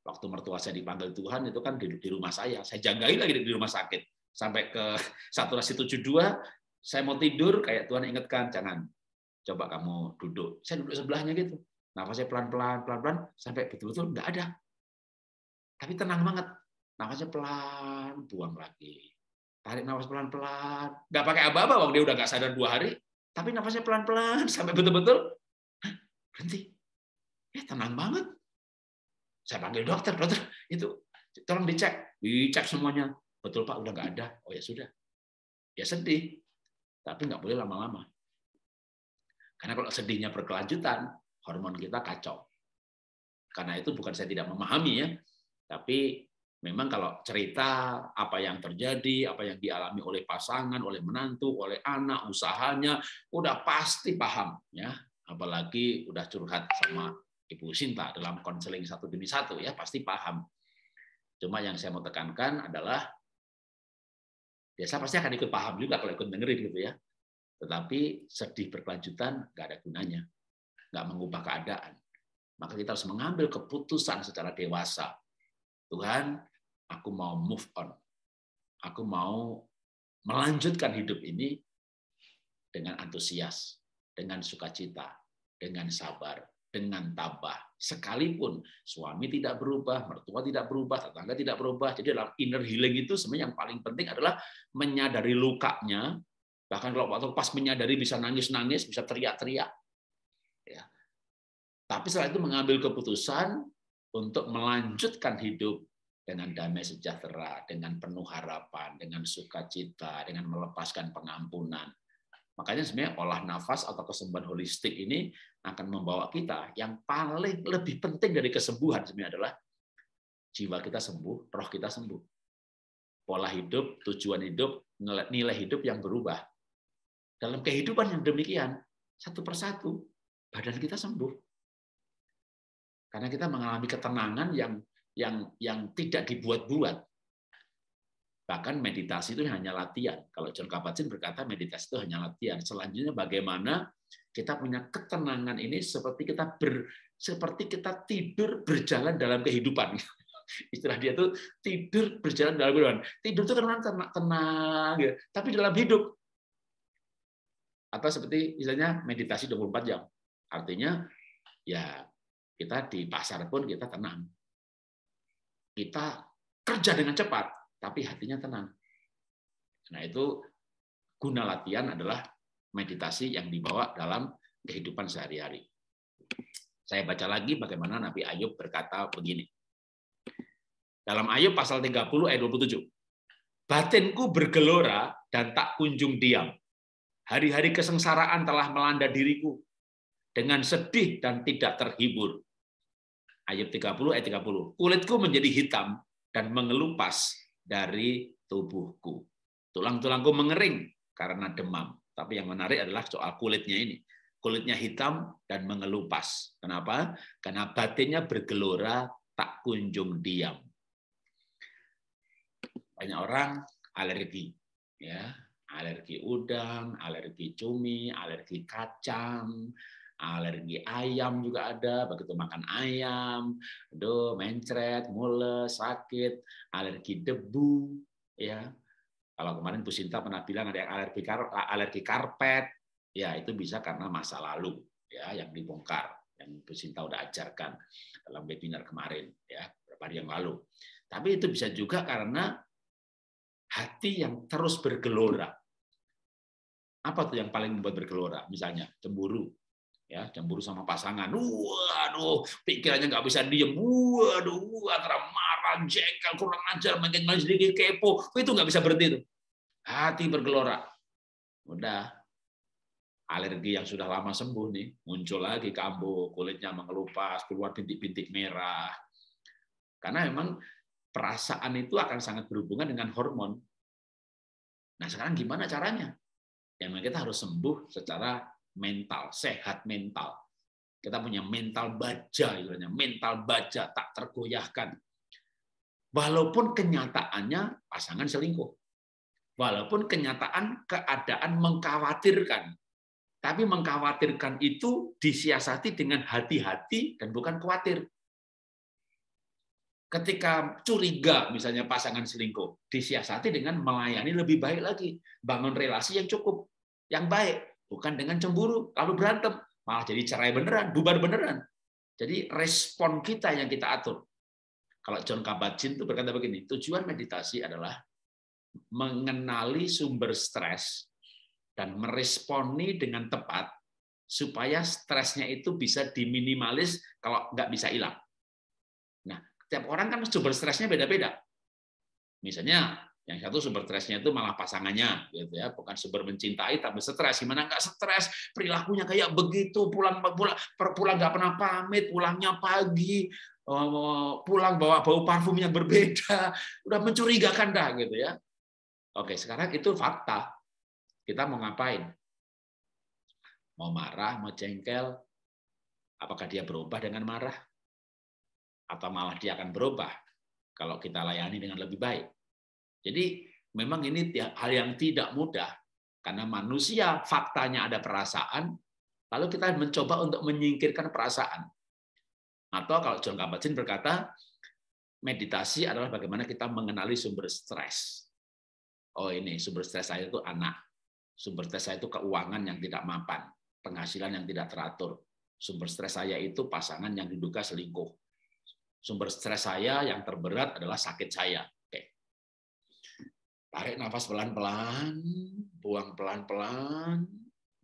Waktu mertua saya dipanggil Tuhan itu kan di, rumah saya. Saya jagain lagi di rumah sakit. Sampai ke saturasi 72 saya mau tidur kayak Tuhan ingatkan jangan coba kamu duduk. Saya duduk sebelahnya gitu. Nafasnya pelan-pelan pelan-pelan sampai betul-betul nggak ada. Tapi tenang banget nafasnya pelan buang lagi. Tarik nafas pelan-pelan. Nggak pakai apa-apa waktu dia udah nggak sadar dua hari. Tapi nafasnya pelan-pelan sampai betul-betul berhenti. Ya tenang banget. Saya panggil dokter, dokter itu tolong dicek, dicek semuanya. Betul Pak, udah nggak ada. Oh ya sudah. Ya sedih, tapi nggak boleh lama-lama. Karena kalau sedihnya berkelanjutan, hormon kita kacau. Karena itu bukan saya tidak memahami ya, tapi memang kalau cerita apa yang terjadi, apa yang dialami oleh pasangan, oleh menantu, oleh anak, usahanya, udah pasti paham ya apalagi udah curhat sama Ibu Sinta dalam konseling satu demi satu ya pasti paham. Cuma yang saya mau tekankan adalah biasa pasti akan ikut paham juga kalau ikut dengerin gitu ya. Tetapi sedih berkelanjutan nggak ada gunanya, nggak mengubah keadaan. Maka kita harus mengambil keputusan secara dewasa. Tuhan, aku mau move on. Aku mau melanjutkan hidup ini dengan antusias, dengan sukacita, dengan sabar. dengan tabah. Sekalipun suami tidak berubah, mertua tidak berubah, tetangga tidak berubah. Jadi dalam inner healing itu sebenarnya yang paling penting adalah menyadari lukanya. Bahkan kalau waktu pas menyadari bisa nangis-nangis, bisa teriak-teriak. Ya. Tapi setelah itu mengambil keputusan untuk melanjutkan hidup dengan damai sejahtera, dengan penuh harapan, dengan sukacita, dengan melepaskan pengampunan. Makanya sebenarnya olah nafas atau kesembuhan holistik ini akan membawa kita yang paling lebih penting dari kesembuhan sebenarnya adalah jiwa kita sembuh, roh kita sembuh. Pola hidup, tujuan hidup, nilai hidup yang berubah. Dalam kehidupan yang demikian, satu persatu, badan kita sembuh. Karena kita mengalami ketenangan yang yang yang tidak dibuat-buat. Bahkan meditasi itu hanya latihan. Kalau John Kabat-Zinn berkata meditasi itu hanya latihan. Selanjutnya bagaimana kita punya ketenangan ini seperti kita ber, seperti kita tidur berjalan dalam kehidupan. Istilah dia tuh tidur berjalan dalam kehidupan. Tidur itu kan tenang, tenang ya. tapi dalam hidup. Atau seperti misalnya meditasi 24 jam. Artinya ya kita di pasar pun kita tenang. Kita kerja dengan cepat, tapi hatinya tenang. Nah, itu guna latihan adalah meditasi yang dibawa dalam kehidupan sehari-hari. Saya baca lagi bagaimana Nabi Ayub berkata begini. Dalam Ayub pasal 30 ayat 27. Batinku bergelora dan tak kunjung diam. Hari-hari kesengsaraan telah melanda diriku dengan sedih dan tidak terhibur. Ayub 30 ayat 30. Kulitku menjadi hitam dan mengelupas dari tubuhku. Tulang-tulangku mengering karena demam. Tapi yang menarik adalah soal kulitnya ini. Kulitnya hitam dan mengelupas. Kenapa? Karena batinnya bergelora tak kunjung diam. Banyak orang alergi, ya, alergi udang, alergi cumi, alergi kacang, alergi ayam juga ada, begitu makan ayam, aduh mencret, mules, sakit, alergi debu, ya. Kalau kemarin Bu Sinta pernah bilang ada yang alergi kar alergi karpet, ya itu bisa karena masa lalu, ya yang dibongkar, yang Bu Sinta udah ajarkan dalam webinar kemarin, ya beberapa hari yang lalu. Tapi itu bisa juga karena hati yang terus bergelora. Apa tuh yang paling membuat bergelora? Misalnya cemburu, ya cemburu sama pasangan. Waduh pikirannya nggak bisa diem. Waduh antara marah jengkel kurang ajar makin sedikit kepo. Itu nggak bisa berhenti tuh hati bergelora. Udah. Alergi yang sudah lama sembuh nih muncul lagi kambuh kulitnya mengelupas keluar bintik-bintik merah. Karena memang perasaan itu akan sangat berhubungan dengan hormon. Nah sekarang gimana caranya? Yang kita harus sembuh secara mental, sehat mental. Kita punya mental baja, mental baja tak tergoyahkan. Walaupun kenyataannya pasangan selingkuh. Walaupun kenyataan keadaan mengkhawatirkan. Tapi mengkhawatirkan itu disiasati dengan hati-hati dan bukan khawatir. Ketika curiga misalnya pasangan selingkuh, disiasati dengan melayani lebih baik lagi. Bangun relasi yang cukup, yang baik bukan dengan cemburu lalu berantem malah jadi cerai beneran bubar beneran jadi respon kita yang kita atur kalau John Kabat-Zinn itu berkata begini tujuan meditasi adalah mengenali sumber stres dan meresponi dengan tepat supaya stresnya itu bisa diminimalis kalau nggak bisa hilang. Nah, tiap orang kan sumber stresnya beda-beda. Misalnya yang satu sumber stresnya itu malah pasangannya, gitu ya, bukan sumber mencintai tapi stres. Gimana nggak stres? Perilakunya kayak begitu, pulang pulang pulang nggak pernah pamit, pulangnya pagi, oh, pulang bawa bau parfum yang berbeda, udah mencurigakan dah, gitu ya. Oke, sekarang itu fakta. Kita mau ngapain? Mau marah, mau jengkel? Apakah dia berubah dengan marah? Atau malah dia akan berubah kalau kita layani dengan lebih baik? Jadi memang ini hal yang tidak mudah karena manusia faktanya ada perasaan, lalu kita mencoba untuk menyingkirkan perasaan. Atau kalau John Kabat-Zinn berkata, meditasi adalah bagaimana kita mengenali sumber stres. Oh ini sumber stres saya itu anak, sumber stres saya itu keuangan yang tidak mapan, penghasilan yang tidak teratur, Sumber stres saya itu pasangan yang diduga selingkuh. Sumber stres saya yang terberat adalah sakit saya. Tarik nafas pelan-pelan, buang pelan-pelan,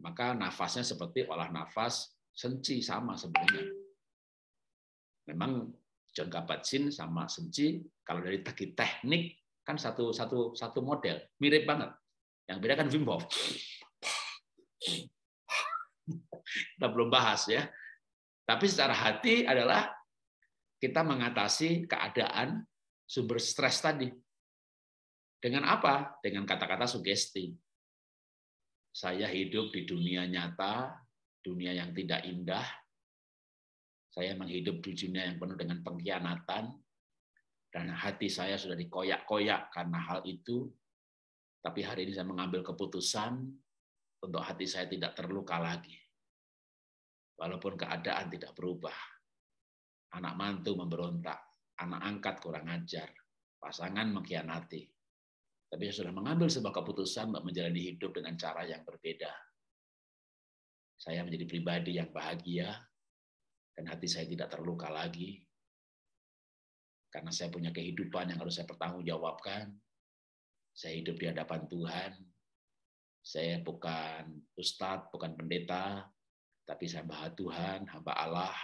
maka nafasnya seperti olah nafas senci sama sebenarnya. Memang John Kabat-Zinn sama senci kalau dari segi teknik kan satu satu satu model, mirip banget. Yang beda kan Wim Hof. Kita belum bahas ya. Tapi secara hati adalah kita mengatasi keadaan sumber stres tadi. Dengan apa? Dengan kata-kata sugesti. Saya hidup di dunia nyata, dunia yang tidak indah. Saya menghidup di dunia yang penuh dengan pengkhianatan. Dan hati saya sudah dikoyak-koyak karena hal itu. Tapi hari ini saya mengambil keputusan untuk hati saya tidak terluka lagi. Walaupun keadaan tidak berubah. Anak mantu memberontak, anak angkat kurang ajar, pasangan mengkhianati, tapi saya sudah mengambil sebuah keputusan untuk menjalani hidup dengan cara yang berbeda. Saya menjadi pribadi yang bahagia, dan hati saya tidak terluka lagi. Karena saya punya kehidupan yang harus saya pertanggungjawabkan. Saya hidup di hadapan Tuhan. Saya bukan ustadz, bukan pendeta, tapi saya hamba Tuhan, hamba Allah,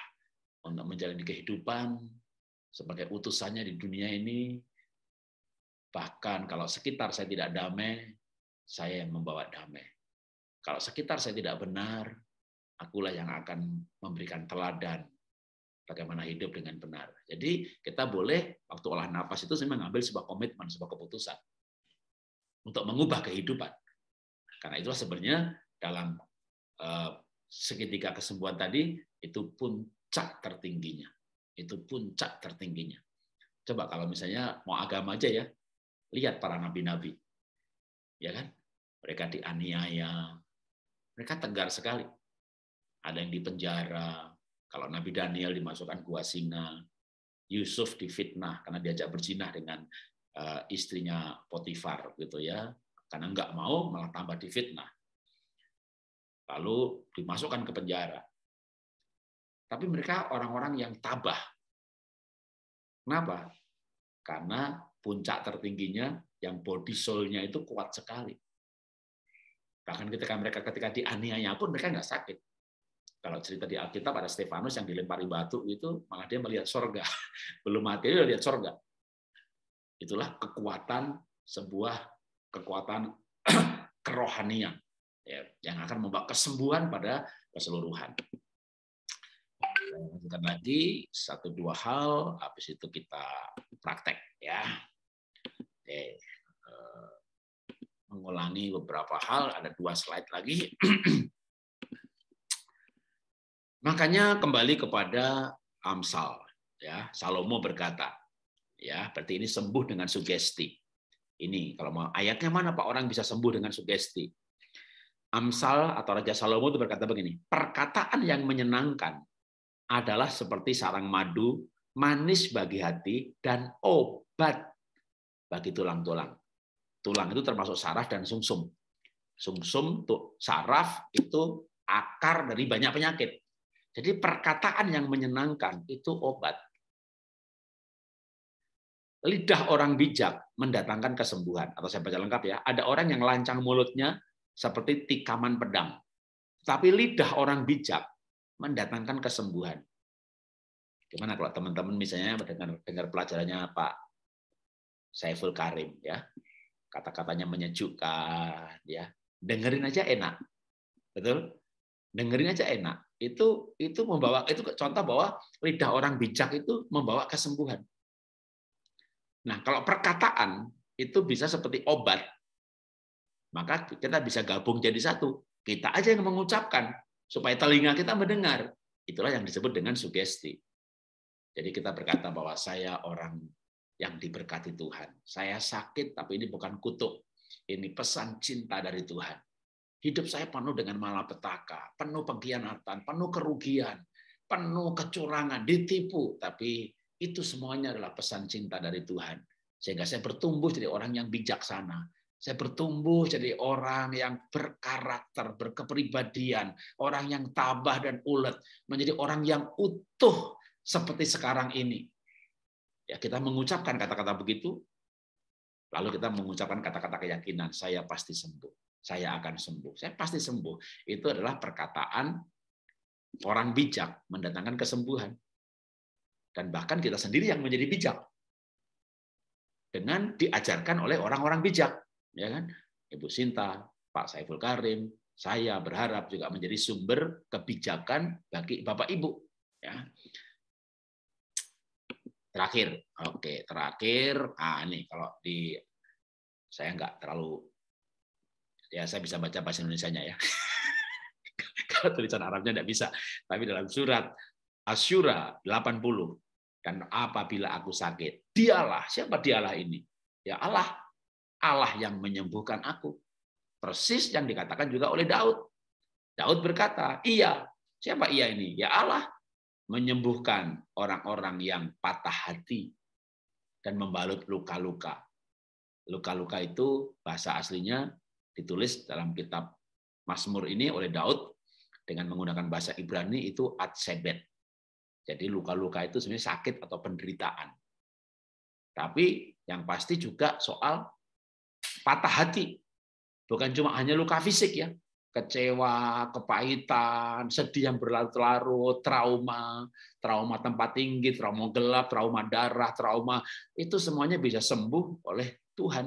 untuk menjalani kehidupan sebagai utusannya di dunia ini Bahkan kalau sekitar saya tidak damai, saya yang membawa damai. Kalau sekitar saya tidak benar, akulah yang akan memberikan teladan bagaimana hidup dengan benar. Jadi kita boleh waktu olah nafas itu saya mengambil sebuah komitmen, sebuah keputusan untuk mengubah kehidupan. Karena itulah sebenarnya dalam eh, seketika kesembuhan tadi itu puncak tertingginya. Itu puncak tertingginya. Coba kalau misalnya mau agama aja ya, Lihat para nabi-nabi. Ya kan? Mereka dianiaya. Mereka tegar sekali. Ada yang dipenjara. Kalau Nabi Daniel dimasukkan gua singa. Yusuf difitnah karena diajak berzinah dengan eh, istrinya Potifar gitu ya. Karena nggak mau malah tambah difitnah. Lalu dimasukkan ke penjara. Tapi mereka orang-orang yang tabah. Kenapa? Karena puncak tertingginya yang body soul-nya itu kuat sekali. Bahkan ketika mereka ketika dianiaya pun mereka nggak sakit. Kalau cerita di Alkitab pada Stefanus yang dilempari batu itu malah dia melihat sorga. Belum mati dia lihat sorga. Itulah kekuatan sebuah kekuatan kerohanian ya, yang akan membawa kesembuhan pada keseluruhan. Saya lanjutkan lagi satu dua hal, habis itu kita praktek ya. Eh, mengulangi beberapa hal, ada dua slide lagi. Makanya kembali kepada Amsal, ya Salomo berkata, ya berarti ini sembuh dengan sugesti. Ini kalau mau ayatnya mana Pak orang bisa sembuh dengan sugesti? Amsal atau Raja Salomo itu berkata begini, perkataan yang menyenangkan adalah seperti sarang madu, manis bagi hati dan obat bagi tulang-tulang. Tulang itu termasuk saraf dan sumsum. Sumsum tuh saraf itu akar dari banyak penyakit. Jadi perkataan yang menyenangkan itu obat. Lidah orang bijak mendatangkan kesembuhan. Atau saya baca lengkap ya. Ada orang yang lancang mulutnya seperti tikaman pedang. Tapi lidah orang bijak mendatangkan kesembuhan. Gimana kalau teman-teman misalnya mendengar dengar pelajarannya Pak Saiful Karim ya. Kata-katanya menyejukkan ya. Dengerin aja enak. Betul? Dengerin aja enak. Itu itu membawa itu contoh bahwa lidah orang bijak itu membawa kesembuhan. Nah, kalau perkataan itu bisa seperti obat. Maka kita bisa gabung jadi satu. Kita aja yang mengucapkan supaya telinga kita mendengar. Itulah yang disebut dengan sugesti. Jadi kita berkata bahwa saya orang yang diberkati Tuhan. Saya sakit, tapi ini bukan kutuk. Ini pesan cinta dari Tuhan. Hidup saya penuh dengan malapetaka, penuh pengkhianatan, penuh kerugian, penuh kecurangan, ditipu. Tapi itu semuanya adalah pesan cinta dari Tuhan. Sehingga saya bertumbuh jadi orang yang bijaksana. Saya bertumbuh jadi orang yang berkarakter, berkepribadian, orang yang tabah dan ulet, menjadi orang yang utuh seperti sekarang ini. Ya, kita mengucapkan kata-kata begitu, lalu kita mengucapkan kata-kata keyakinan, saya pasti sembuh, saya akan sembuh, saya pasti sembuh. Itu adalah perkataan orang bijak mendatangkan kesembuhan. Dan bahkan kita sendiri yang menjadi bijak. Dengan diajarkan oleh orang-orang bijak ya kan? Ibu Sinta, Pak Saiful Karim, saya berharap juga menjadi sumber kebijakan bagi Bapak Ibu. Ya. Terakhir, oke, terakhir, ah ini kalau di saya nggak terlalu ya saya bisa baca bahasa Indonesia-nya ya. kalau tulisan Arabnya nggak bisa, tapi dalam surat Asyura 80 dan apabila aku sakit, dialah siapa dialah ini? Ya Allah Allah yang menyembuhkan aku. Persis yang dikatakan juga oleh Daud. Daud berkata, iya. Siapa ia ini? Ya Allah menyembuhkan orang-orang yang patah hati dan membalut luka-luka. Luka-luka itu bahasa aslinya ditulis dalam kitab Mazmur ini oleh Daud dengan menggunakan bahasa Ibrani itu atsebet. Jadi luka-luka itu sebenarnya sakit atau penderitaan. Tapi yang pasti juga soal patah hati. Bukan cuma hanya luka fisik ya, kecewa, kepahitan, sedih yang berlarut-larut, trauma, trauma tempat tinggi, trauma gelap, trauma darah, trauma itu semuanya bisa sembuh oleh Tuhan.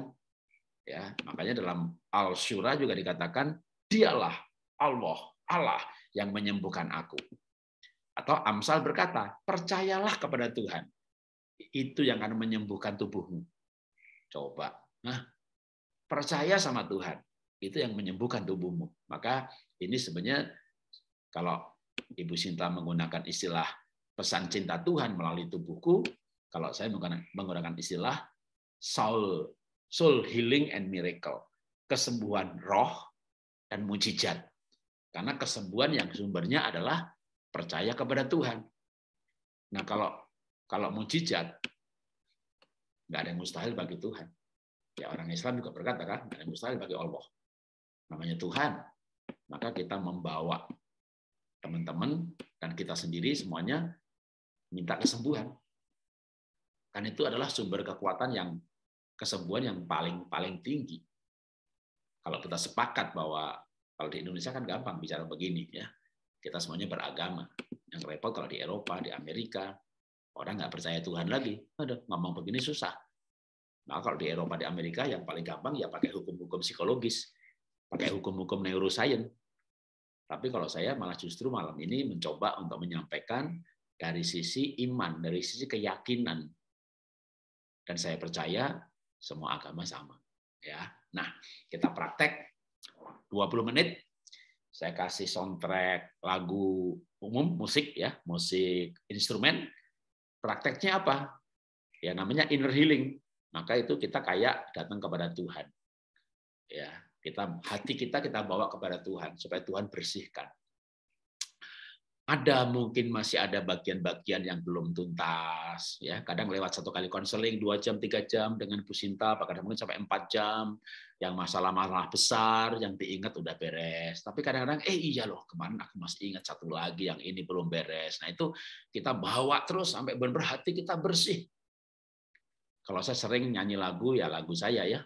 Ya, makanya dalam Al-Syura juga dikatakan dialah Allah, Allah yang menyembuhkan aku. Atau Amsal berkata, percayalah kepada Tuhan. Itu yang akan menyembuhkan tubuhmu. Coba. Nah, percaya sama Tuhan. Itu yang menyembuhkan tubuhmu. Maka ini sebenarnya kalau Ibu Sinta menggunakan istilah pesan cinta Tuhan melalui tubuhku, kalau saya menggunakan istilah soul, soul healing and miracle, kesembuhan roh dan mujizat. Karena kesembuhan yang sumbernya adalah percaya kepada Tuhan. Nah, kalau kalau mujizat nggak ada yang mustahil bagi Tuhan. Ya orang Islam juga berkata kan, ada mustahil bagi Allah. Namanya Tuhan. Maka kita membawa teman-teman dan kita sendiri semuanya minta kesembuhan. Kan itu adalah sumber kekuatan yang kesembuhan yang paling paling tinggi. Kalau kita sepakat bahwa kalau di Indonesia kan gampang bicara begini ya. Kita semuanya beragama. Yang repot kalau di Eropa, di Amerika, orang nggak percaya Tuhan lagi. Aduh, ngomong begini susah. Nah, kalau di Eropa, di Amerika, yang paling gampang ya pakai hukum-hukum psikologis, pakai hukum-hukum neuroscience. Tapi kalau saya malah justru malam ini mencoba untuk menyampaikan dari sisi iman, dari sisi keyakinan. Dan saya percaya semua agama sama. Ya, Nah, kita praktek 20 menit. Saya kasih soundtrack lagu umum, musik ya, musik instrumen. Prakteknya apa? Ya namanya inner healing maka itu kita kayak datang kepada Tuhan. Ya, kita hati kita kita bawa kepada Tuhan supaya Tuhan bersihkan. Ada mungkin masih ada bagian-bagian yang belum tuntas, ya kadang lewat satu kali konseling dua jam tiga jam dengan Bu Sinta, kadang mungkin sampai empat jam, yang masalah-masalah besar yang diingat udah beres. Tapi kadang-kadang eh iya loh kemarin aku masih ingat satu lagi yang ini belum beres. Nah itu kita bawa terus sampai benar hati kita bersih kalau saya sering nyanyi lagu, ya lagu saya ya.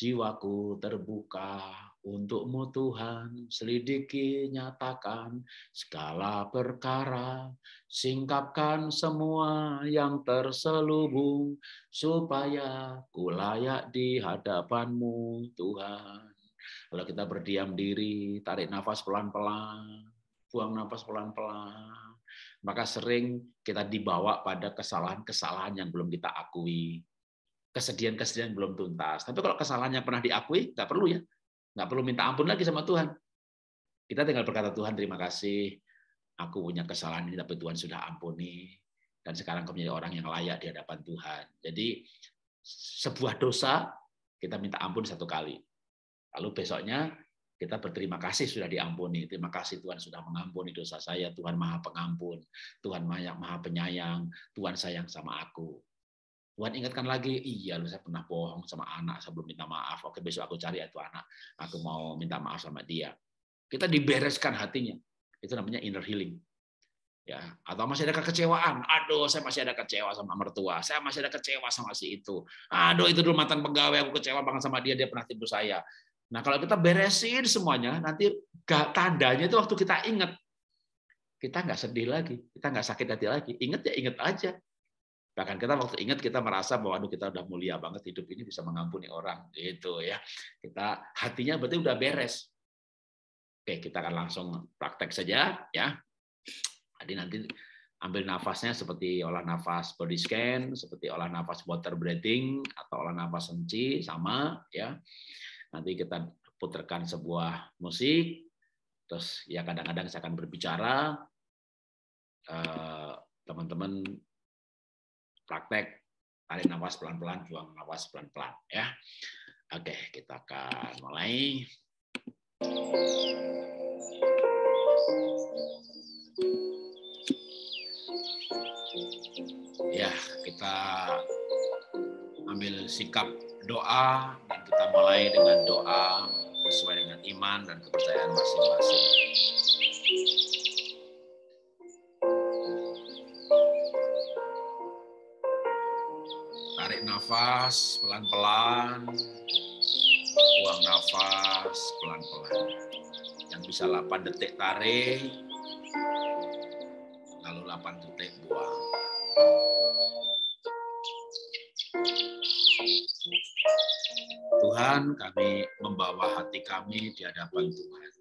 Jiwaku terbuka untukmu Tuhan, selidiki, nyatakan segala perkara, singkapkan semua yang terselubung, supaya ku layak di hadapanmu Tuhan. Kalau kita berdiam diri, tarik nafas pelan-pelan, buang nafas pelan-pelan, maka sering kita dibawa pada kesalahan-kesalahan yang belum kita akui kesedihan-kesedihan belum tuntas. Tapi kalau kesalahannya pernah diakui, nggak perlu ya. Nggak perlu minta ampun lagi sama Tuhan. Kita tinggal berkata, Tuhan terima kasih, aku punya kesalahan ini, tapi Tuhan sudah ampuni. Dan sekarang aku menjadi orang yang layak di hadapan Tuhan. Jadi sebuah dosa, kita minta ampun satu kali. Lalu besoknya kita berterima kasih sudah diampuni. Terima kasih Tuhan sudah mengampuni dosa saya. Tuhan maha pengampun. Tuhan maha penyayang. Tuhan sayang sama aku. Tuhan ingatkan lagi, iya lu saya pernah bohong sama anak, saya belum minta maaf. Oke besok aku cari itu anak, aku mau minta maaf sama dia. Kita dibereskan hatinya. Itu namanya inner healing. Ya, atau masih ada kekecewaan. Aduh, saya masih ada kecewa sama mertua. Saya masih ada kecewa sama si itu. Aduh, itu dulu mantan pegawai aku kecewa banget sama dia, dia pernah tipu saya. Nah, kalau kita beresin semuanya, nanti tandanya itu waktu kita ingat kita nggak sedih lagi, kita nggak sakit hati lagi. Ingat ya ingat aja. Bahkan kita waktu ingat kita merasa bahwa aduh kita udah mulia banget hidup ini bisa mengampuni orang gitu ya. Kita hatinya berarti udah beres. Oke, kita akan langsung praktek saja ya. Jadi nanti ambil nafasnya seperti olah nafas body scan, seperti olah nafas water breathing atau olah nafas senci sama ya. Nanti kita putarkan sebuah musik terus ya kadang-kadang saya akan berbicara Eh, teman-teman praktek tarik nafas pelan-pelan, buang nafas pelan-pelan ya. Oke, kita akan mulai. Ya, kita ambil sikap doa dan kita mulai dengan doa sesuai dengan iman dan kepercayaan masing-masing. Nafas pelan-pelan, buang nafas pelan-pelan. Yang bisa 8 detik tarik, lalu 8 detik buang. Tuhan, kami membawa hati kami di hadapan Tuhan.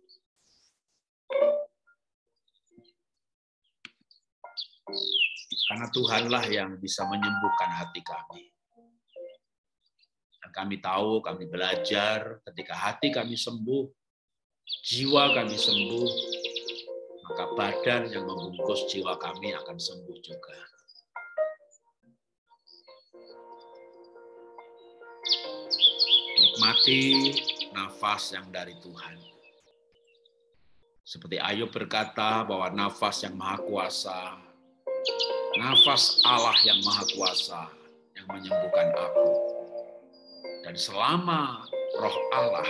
Karena Tuhanlah yang bisa menyembuhkan hati kami. Dan kami tahu, kami belajar ketika hati kami sembuh, jiwa kami sembuh, maka badan yang membungkus jiwa kami akan sembuh juga. Nikmati nafas yang dari Tuhan. Seperti Ayub berkata bahwa nafas yang maha kuasa, nafas Allah yang maha kuasa yang menyembuhkan aku dan selama roh Allah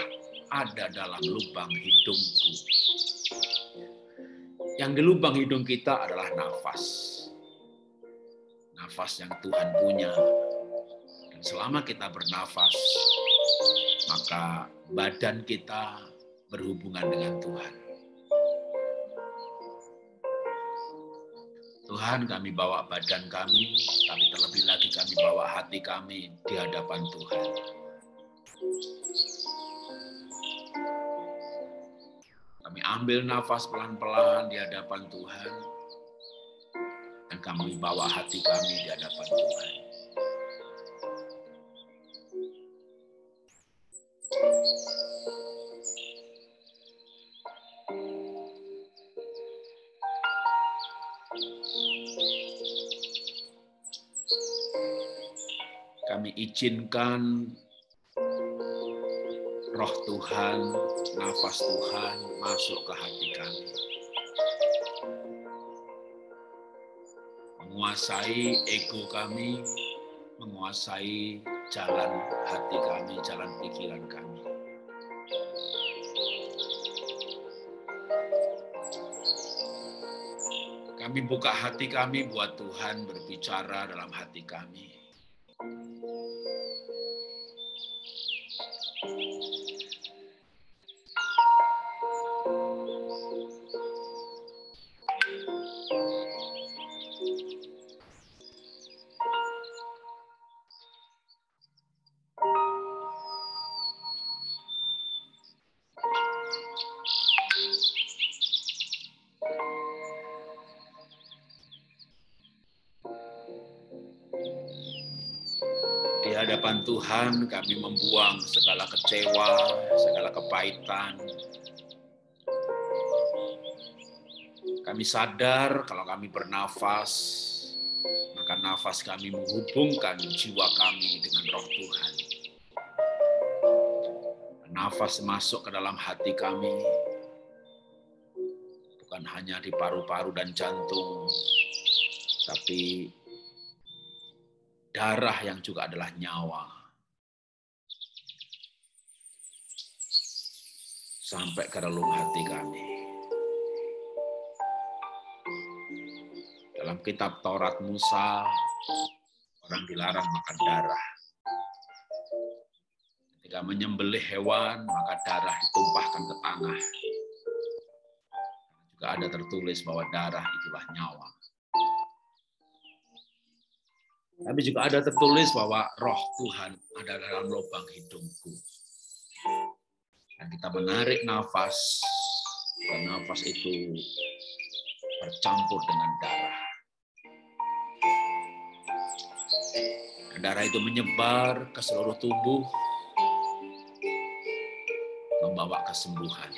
ada dalam lubang hidungku. Yang di lubang hidung kita adalah nafas. Nafas yang Tuhan punya. Dan selama kita bernafas, maka badan kita berhubungan dengan Tuhan. Tuhan kami bawa badan kami, tapi terlebih lagi kami bawa hati kami di hadapan Tuhan. Kami ambil nafas pelan-pelan di hadapan Tuhan. Dan kami bawa hati kami di hadapan Tuhan. Kami izinkan roh Tuhan, nafas Tuhan masuk ke hati kami. Menguasai ego kami, menguasai jalan hati kami, jalan pikiran kami. Kami buka hati kami buat Tuhan berbicara dalam hati kami. Tuhan kami membuang segala kecewa, segala kepahitan. Kami sadar kalau kami bernafas, maka nafas kami menghubungkan jiwa kami dengan roh Tuhan. Nafas masuk ke dalam hati kami, bukan hanya di paru-paru dan jantung, tapi darah yang juga adalah nyawa. Sampai ke relung hati kami. Dalam kitab Taurat Musa, orang dilarang makan darah. Ketika menyembelih hewan, maka darah ditumpahkan ke tanah. Juga ada tertulis bahwa darah itulah nyawa. Tapi juga ada tertulis bahwa roh Tuhan ada dalam lubang hidungku. Kita menarik nafas, dan nafas itu bercampur dengan darah. Darah itu menyebar ke seluruh tubuh, membawa kesembuhan.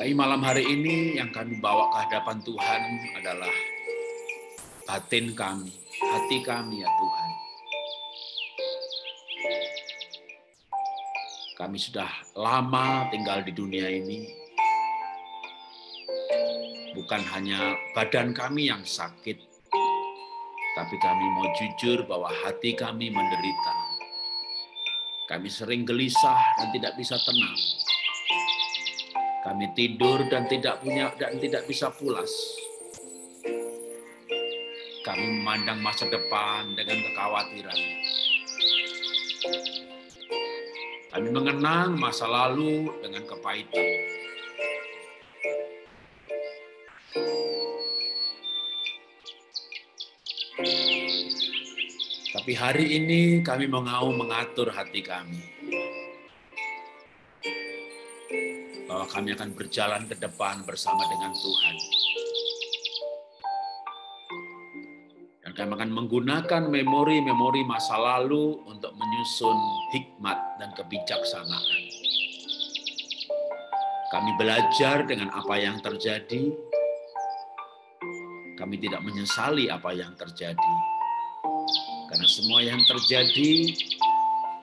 Tapi malam hari ini yang kami bawa ke hadapan Tuhan adalah batin kami, hati kami ya Tuhan. Kami sudah lama tinggal di dunia ini. Bukan hanya badan kami yang sakit, tapi kami mau jujur bahwa hati kami menderita. Kami sering gelisah dan tidak bisa tenang kami tidur dan tidak punya dan tidak bisa pulas. Kami memandang masa depan dengan kekhawatiran. Kami mengenang masa lalu dengan kepahitan. Tapi hari ini kami mau mengatur hati kami bahwa kami akan berjalan ke depan bersama dengan Tuhan. Kami akan menggunakan memori-memori masa lalu untuk menyusun hikmat dan kebijaksanaan. Kami belajar dengan apa yang terjadi. Kami tidak menyesali apa yang terjadi. Karena semua yang terjadi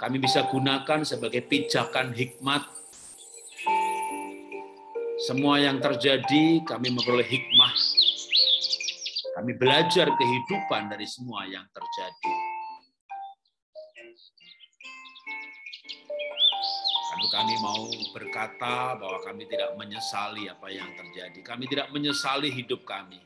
kami bisa gunakan sebagai pijakan hikmat semua yang terjadi kami memperoleh hikmah. Kami belajar kehidupan dari semua yang terjadi. Lalu kami mau berkata bahwa kami tidak menyesali apa yang terjadi. Kami tidak menyesali hidup kami.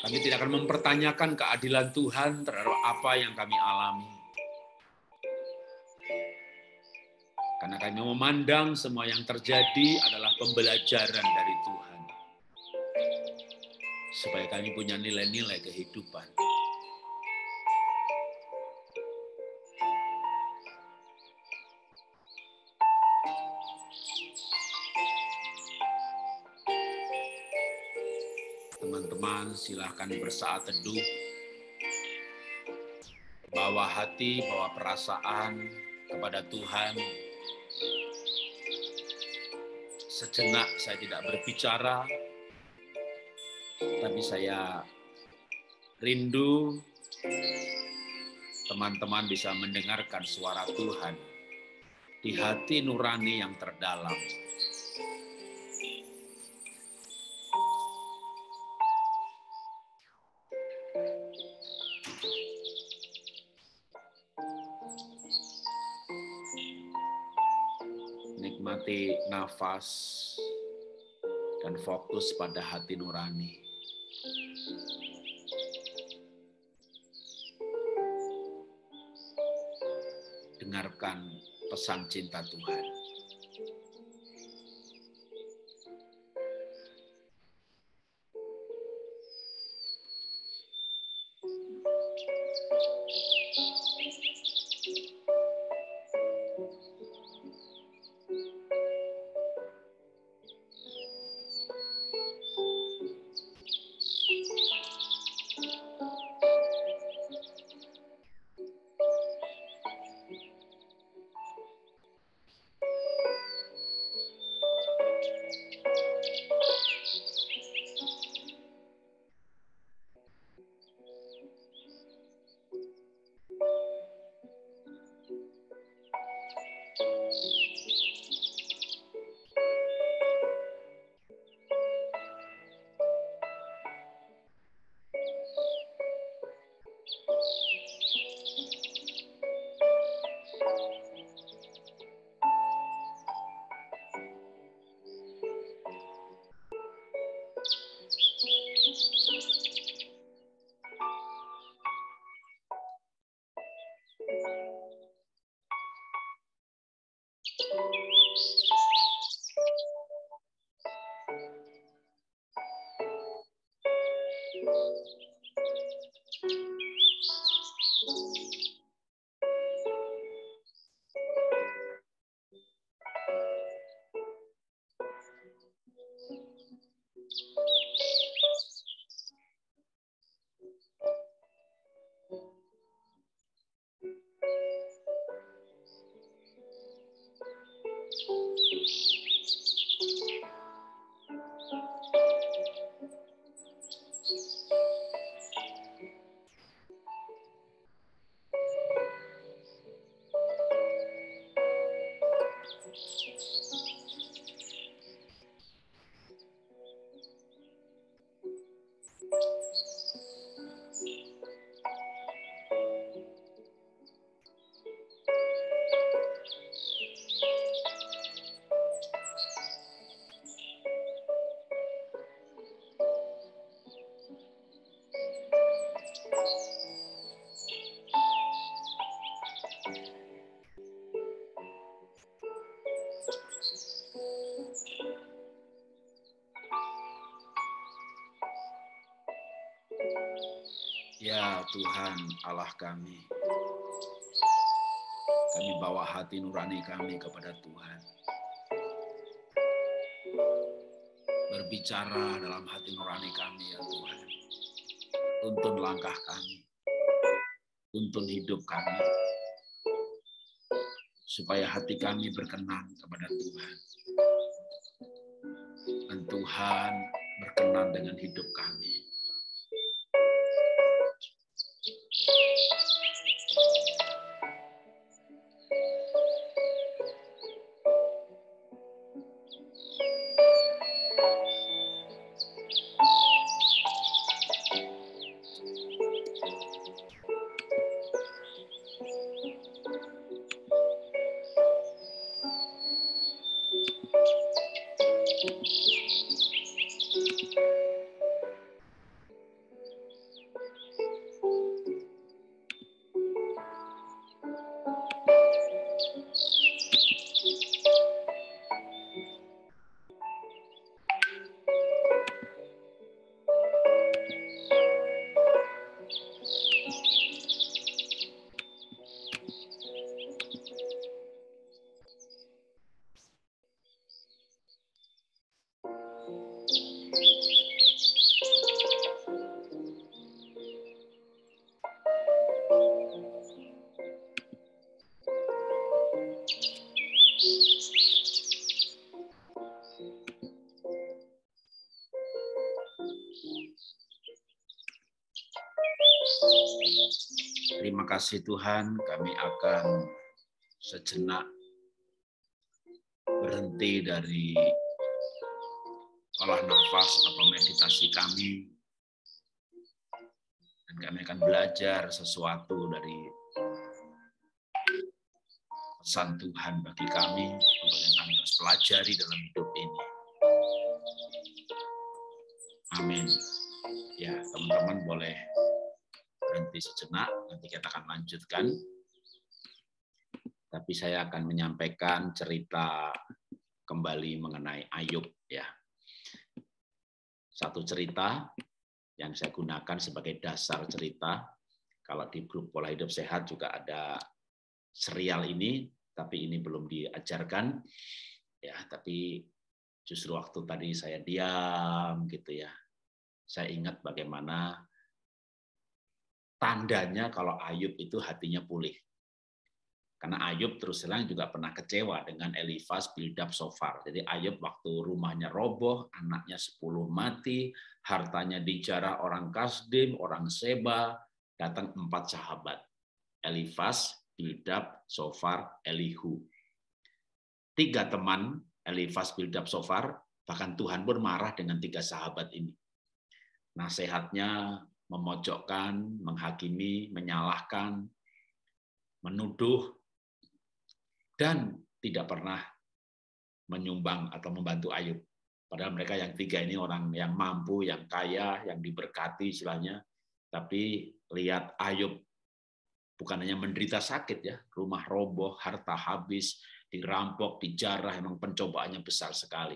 Kami tidak akan mempertanyakan keadilan Tuhan terhadap apa yang kami alami. Karena kami memandang semua yang terjadi adalah pembelajaran dari Tuhan. Supaya kami punya nilai-nilai kehidupan. Teman-teman silahkan bersaat teduh. Bawa hati, bawa perasaan kepada Tuhan Sejenak saya tidak berbicara, tapi saya rindu teman-teman bisa mendengarkan suara Tuhan di hati nurani yang terdalam. Nafas dan fokus pada hati nurani. Dengarkan pesan cinta Tuhan. Ya Tuhan Allah kami, kami bawa hati nurani kami kepada Tuhan. Berbicara dalam hati nurani kami ya Tuhan. Tuntun langkah kami. Tuntun hidup kami. Supaya hati kami berkenan kepada Tuhan. Dan Tuhan berkenan dengan hidup kami. Kasih Tuhan, kami akan sejenak berhenti dari olah nafas atau meditasi kami. Dan kami akan belajar sesuatu dari pesan Tuhan bagi kami untuk yang kami harus pelajari dalam hidup ini. Amin. Ya, teman-teman boleh berhenti sejenak, nanti kita akan lanjutkan. Tapi saya akan menyampaikan cerita kembali mengenai Ayub ya. Satu cerita yang saya gunakan sebagai dasar cerita. Kalau di grup pola hidup sehat juga ada serial ini, tapi ini belum diajarkan. Ya, tapi justru waktu tadi saya diam gitu ya. Saya ingat bagaimana tandanya kalau Ayub itu hatinya pulih. Karena Ayub terus terang juga pernah kecewa dengan Elifas Bildab Sofar. Jadi Ayub waktu rumahnya roboh, anaknya 10 mati, hartanya dijarah orang Kasdim, orang Seba, datang empat sahabat. Elifas, Bildab, Sofar, Elihu. Tiga teman, Elifas, Bildab, Sofar, bahkan Tuhan pun marah dengan tiga sahabat ini. Nasihatnya memojokkan, menghakimi, menyalahkan, menuduh, dan tidak pernah menyumbang atau membantu Ayub. Padahal mereka yang tiga ini orang yang mampu, yang kaya, yang diberkati istilahnya. Tapi lihat Ayub bukan hanya menderita sakit ya, rumah roboh, harta habis, dirampok, dijarah, memang pencobaannya besar sekali.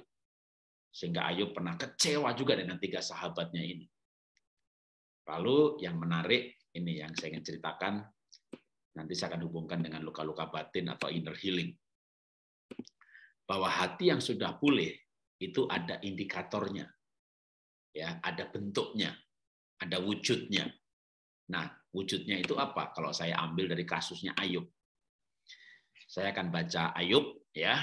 Sehingga Ayub pernah kecewa juga dengan tiga sahabatnya ini. Lalu yang menarik ini yang saya ingin ceritakan nanti saya akan hubungkan dengan luka-luka batin atau inner healing. Bahwa hati yang sudah pulih itu ada indikatornya. Ya, ada bentuknya, ada wujudnya. Nah, wujudnya itu apa? Kalau saya ambil dari kasusnya Ayub. Saya akan baca Ayub ya,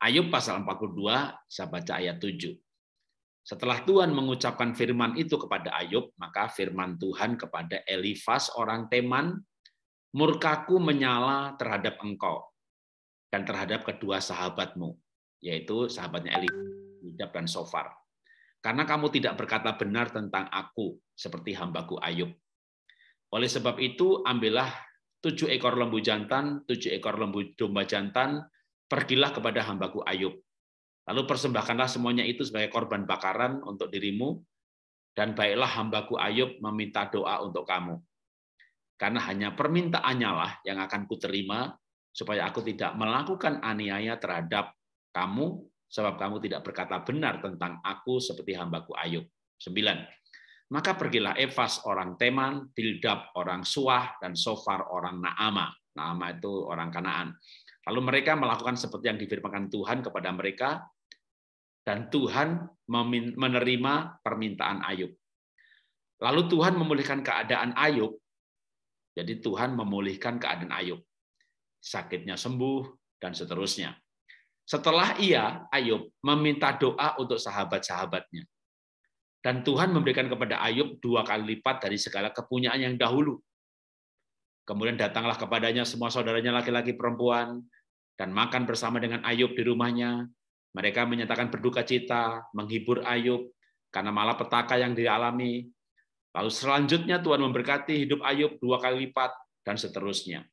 Ayub pasal 42, saya baca ayat 7. Setelah Tuhan mengucapkan firman itu kepada Ayub, maka firman Tuhan kepada Elifas orang Teman, murkaku menyala terhadap engkau dan terhadap kedua sahabatmu, yaitu sahabatnya Elifas dan Sofar. Karena kamu tidak berkata benar tentang aku, seperti hambaku Ayub. Oleh sebab itu, ambillah tujuh ekor lembu jantan, tujuh ekor lembu domba jantan, pergilah kepada hambaku Ayub. Lalu persembahkanlah semuanya itu sebagai korban bakaran untuk dirimu, dan baiklah hambaku Ayub meminta doa untuk kamu. Karena hanya permintaannya lah yang akan kuterima, supaya aku tidak melakukan aniaya terhadap kamu sebab kamu tidak berkata benar tentang aku seperti hambaku Ayub. 9. Maka pergilah Evas orang Teman, Bildab orang Suah, dan Sofar orang Naama. Naama itu orang Kanaan. Lalu mereka melakukan seperti yang difirmankan Tuhan kepada mereka, dan Tuhan menerima permintaan Ayub. Lalu Tuhan memulihkan keadaan Ayub. Jadi Tuhan memulihkan keadaan Ayub. Sakitnya sembuh, dan seterusnya. Setelah ia, Ayub, meminta doa untuk sahabat-sahabatnya. Dan Tuhan memberikan kepada Ayub dua kali lipat dari segala kepunyaan yang dahulu. Kemudian datanglah kepadanya semua saudaranya laki-laki perempuan, dan makan bersama dengan Ayub di rumahnya. Mereka menyatakan berduka cita, menghibur Ayub, karena malah petaka yang dialami. Lalu selanjutnya Tuhan memberkati hidup Ayub dua kali lipat, dan seterusnya.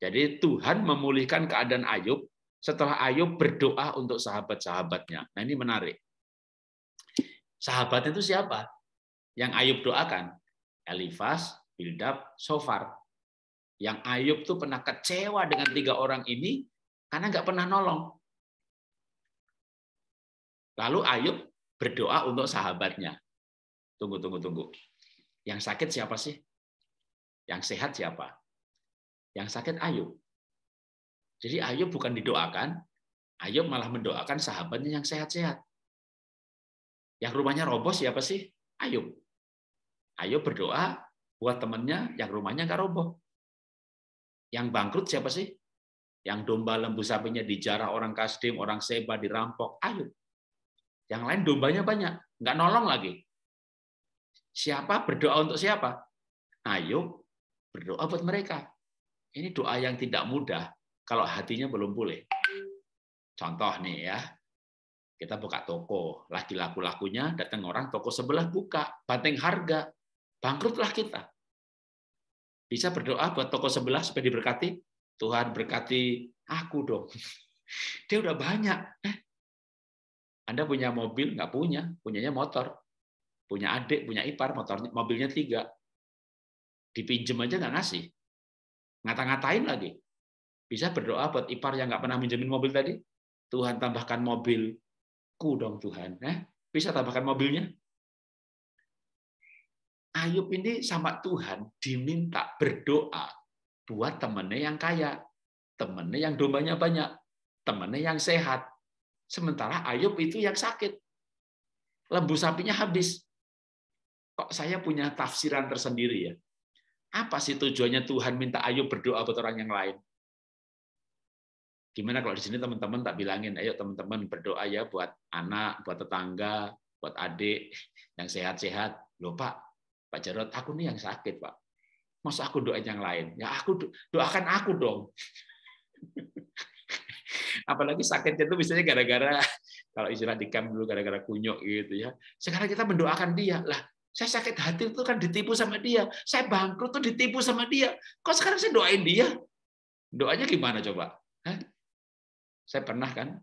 Jadi Tuhan memulihkan keadaan Ayub setelah Ayub berdoa untuk sahabat-sahabatnya. Nah ini menarik. Sahabat itu siapa? Yang Ayub doakan? Elifas, Bildab, Sofar. Yang Ayub tuh pernah kecewa dengan tiga orang ini karena nggak pernah nolong. Lalu Ayub berdoa untuk sahabatnya. Tunggu, tunggu, tunggu. Yang sakit siapa sih? Yang sehat siapa? Yang sakit Ayub. Jadi Ayub bukan didoakan, Ayub malah mendoakan sahabatnya yang sehat-sehat. Yang rumahnya roboh siapa sih? Ayub. Ayub berdoa buat temannya yang rumahnya nggak roboh. Yang bangkrut siapa sih? Yang domba lembu sapinya dijarah orang kasdim, orang seba dirampok. Ayub. Yang lain dombanya banyak, nggak nolong lagi. Siapa berdoa untuk siapa? Ayub berdoa buat mereka. Ini doa yang tidak mudah kalau hatinya belum pulih. Contoh nih ya, kita buka toko, lagi laku-lakunya, datang orang toko sebelah buka, banting harga, bangkrutlah kita. Bisa berdoa buat toko sebelah supaya diberkati? Tuhan berkati aku dong. Dia udah banyak. Eh, Anda punya mobil? Nggak punya. Punyanya motor. Punya adik, punya ipar, motornya, mobilnya tiga. Dipinjem aja nggak ngasih. Ngata-ngatain lagi. Bisa berdoa buat ipar yang nggak pernah minjemin mobil tadi? Tuhan tambahkan mobil ku dong Tuhan. Eh, bisa tambahkan mobilnya? Ayub ini sama Tuhan diminta berdoa buat temennya yang kaya, temennya yang dombanya banyak, temennya yang sehat. Sementara Ayub itu yang sakit. Lembu sapinya habis. Kok saya punya tafsiran tersendiri ya? Apa sih tujuannya Tuhan minta Ayub berdoa buat orang yang lain? Gimana kalau di sini teman-teman tak bilangin, ayo teman-teman berdoa ya buat anak, buat tetangga, buat adik yang sehat-sehat. Loh Pak, Pak Jarod, aku nih yang sakit Pak. Masa aku doain yang lain? Ya aku doakan aku dong. Apalagi sakitnya itu misalnya gara-gara kalau istilah di camp dulu gara-gara kunyuk gitu ya. Sekarang kita mendoakan dia. Lah, saya sakit hati itu kan ditipu sama dia. Saya bangkrut tuh ditipu sama dia. Kok sekarang saya doain dia? Doanya gimana coba? Hah? Saya pernah kan,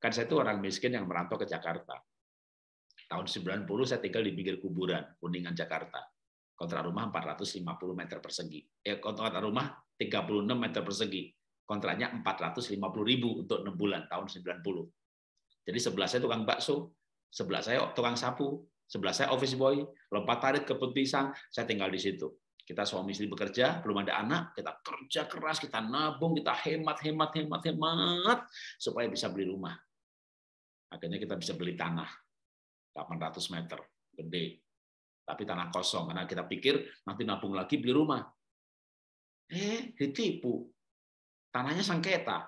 kan saya itu orang miskin yang merantau ke Jakarta. Tahun 90 saya tinggal di pinggir kuburan, Kuningan, Jakarta. Kontrak rumah 450 meter persegi. Eh, kontrak rumah 36 meter persegi. Kontraknya 450 ribu untuk 6 bulan, tahun 90. Jadi sebelah saya tukang bakso, sebelah saya tukang sapu, sebelah saya office boy, lompat tarik ke pisang, saya tinggal di situ. Kita suami istri bekerja, belum ada anak, kita kerja keras, kita nabung, kita hemat, hemat, hemat, hemat, supaya bisa beli rumah. Akhirnya kita bisa beli tanah 800 meter, gede. Tapi tanah kosong, karena kita pikir nanti nabung lagi beli rumah. Eh, ditipu. Tanahnya sengketa.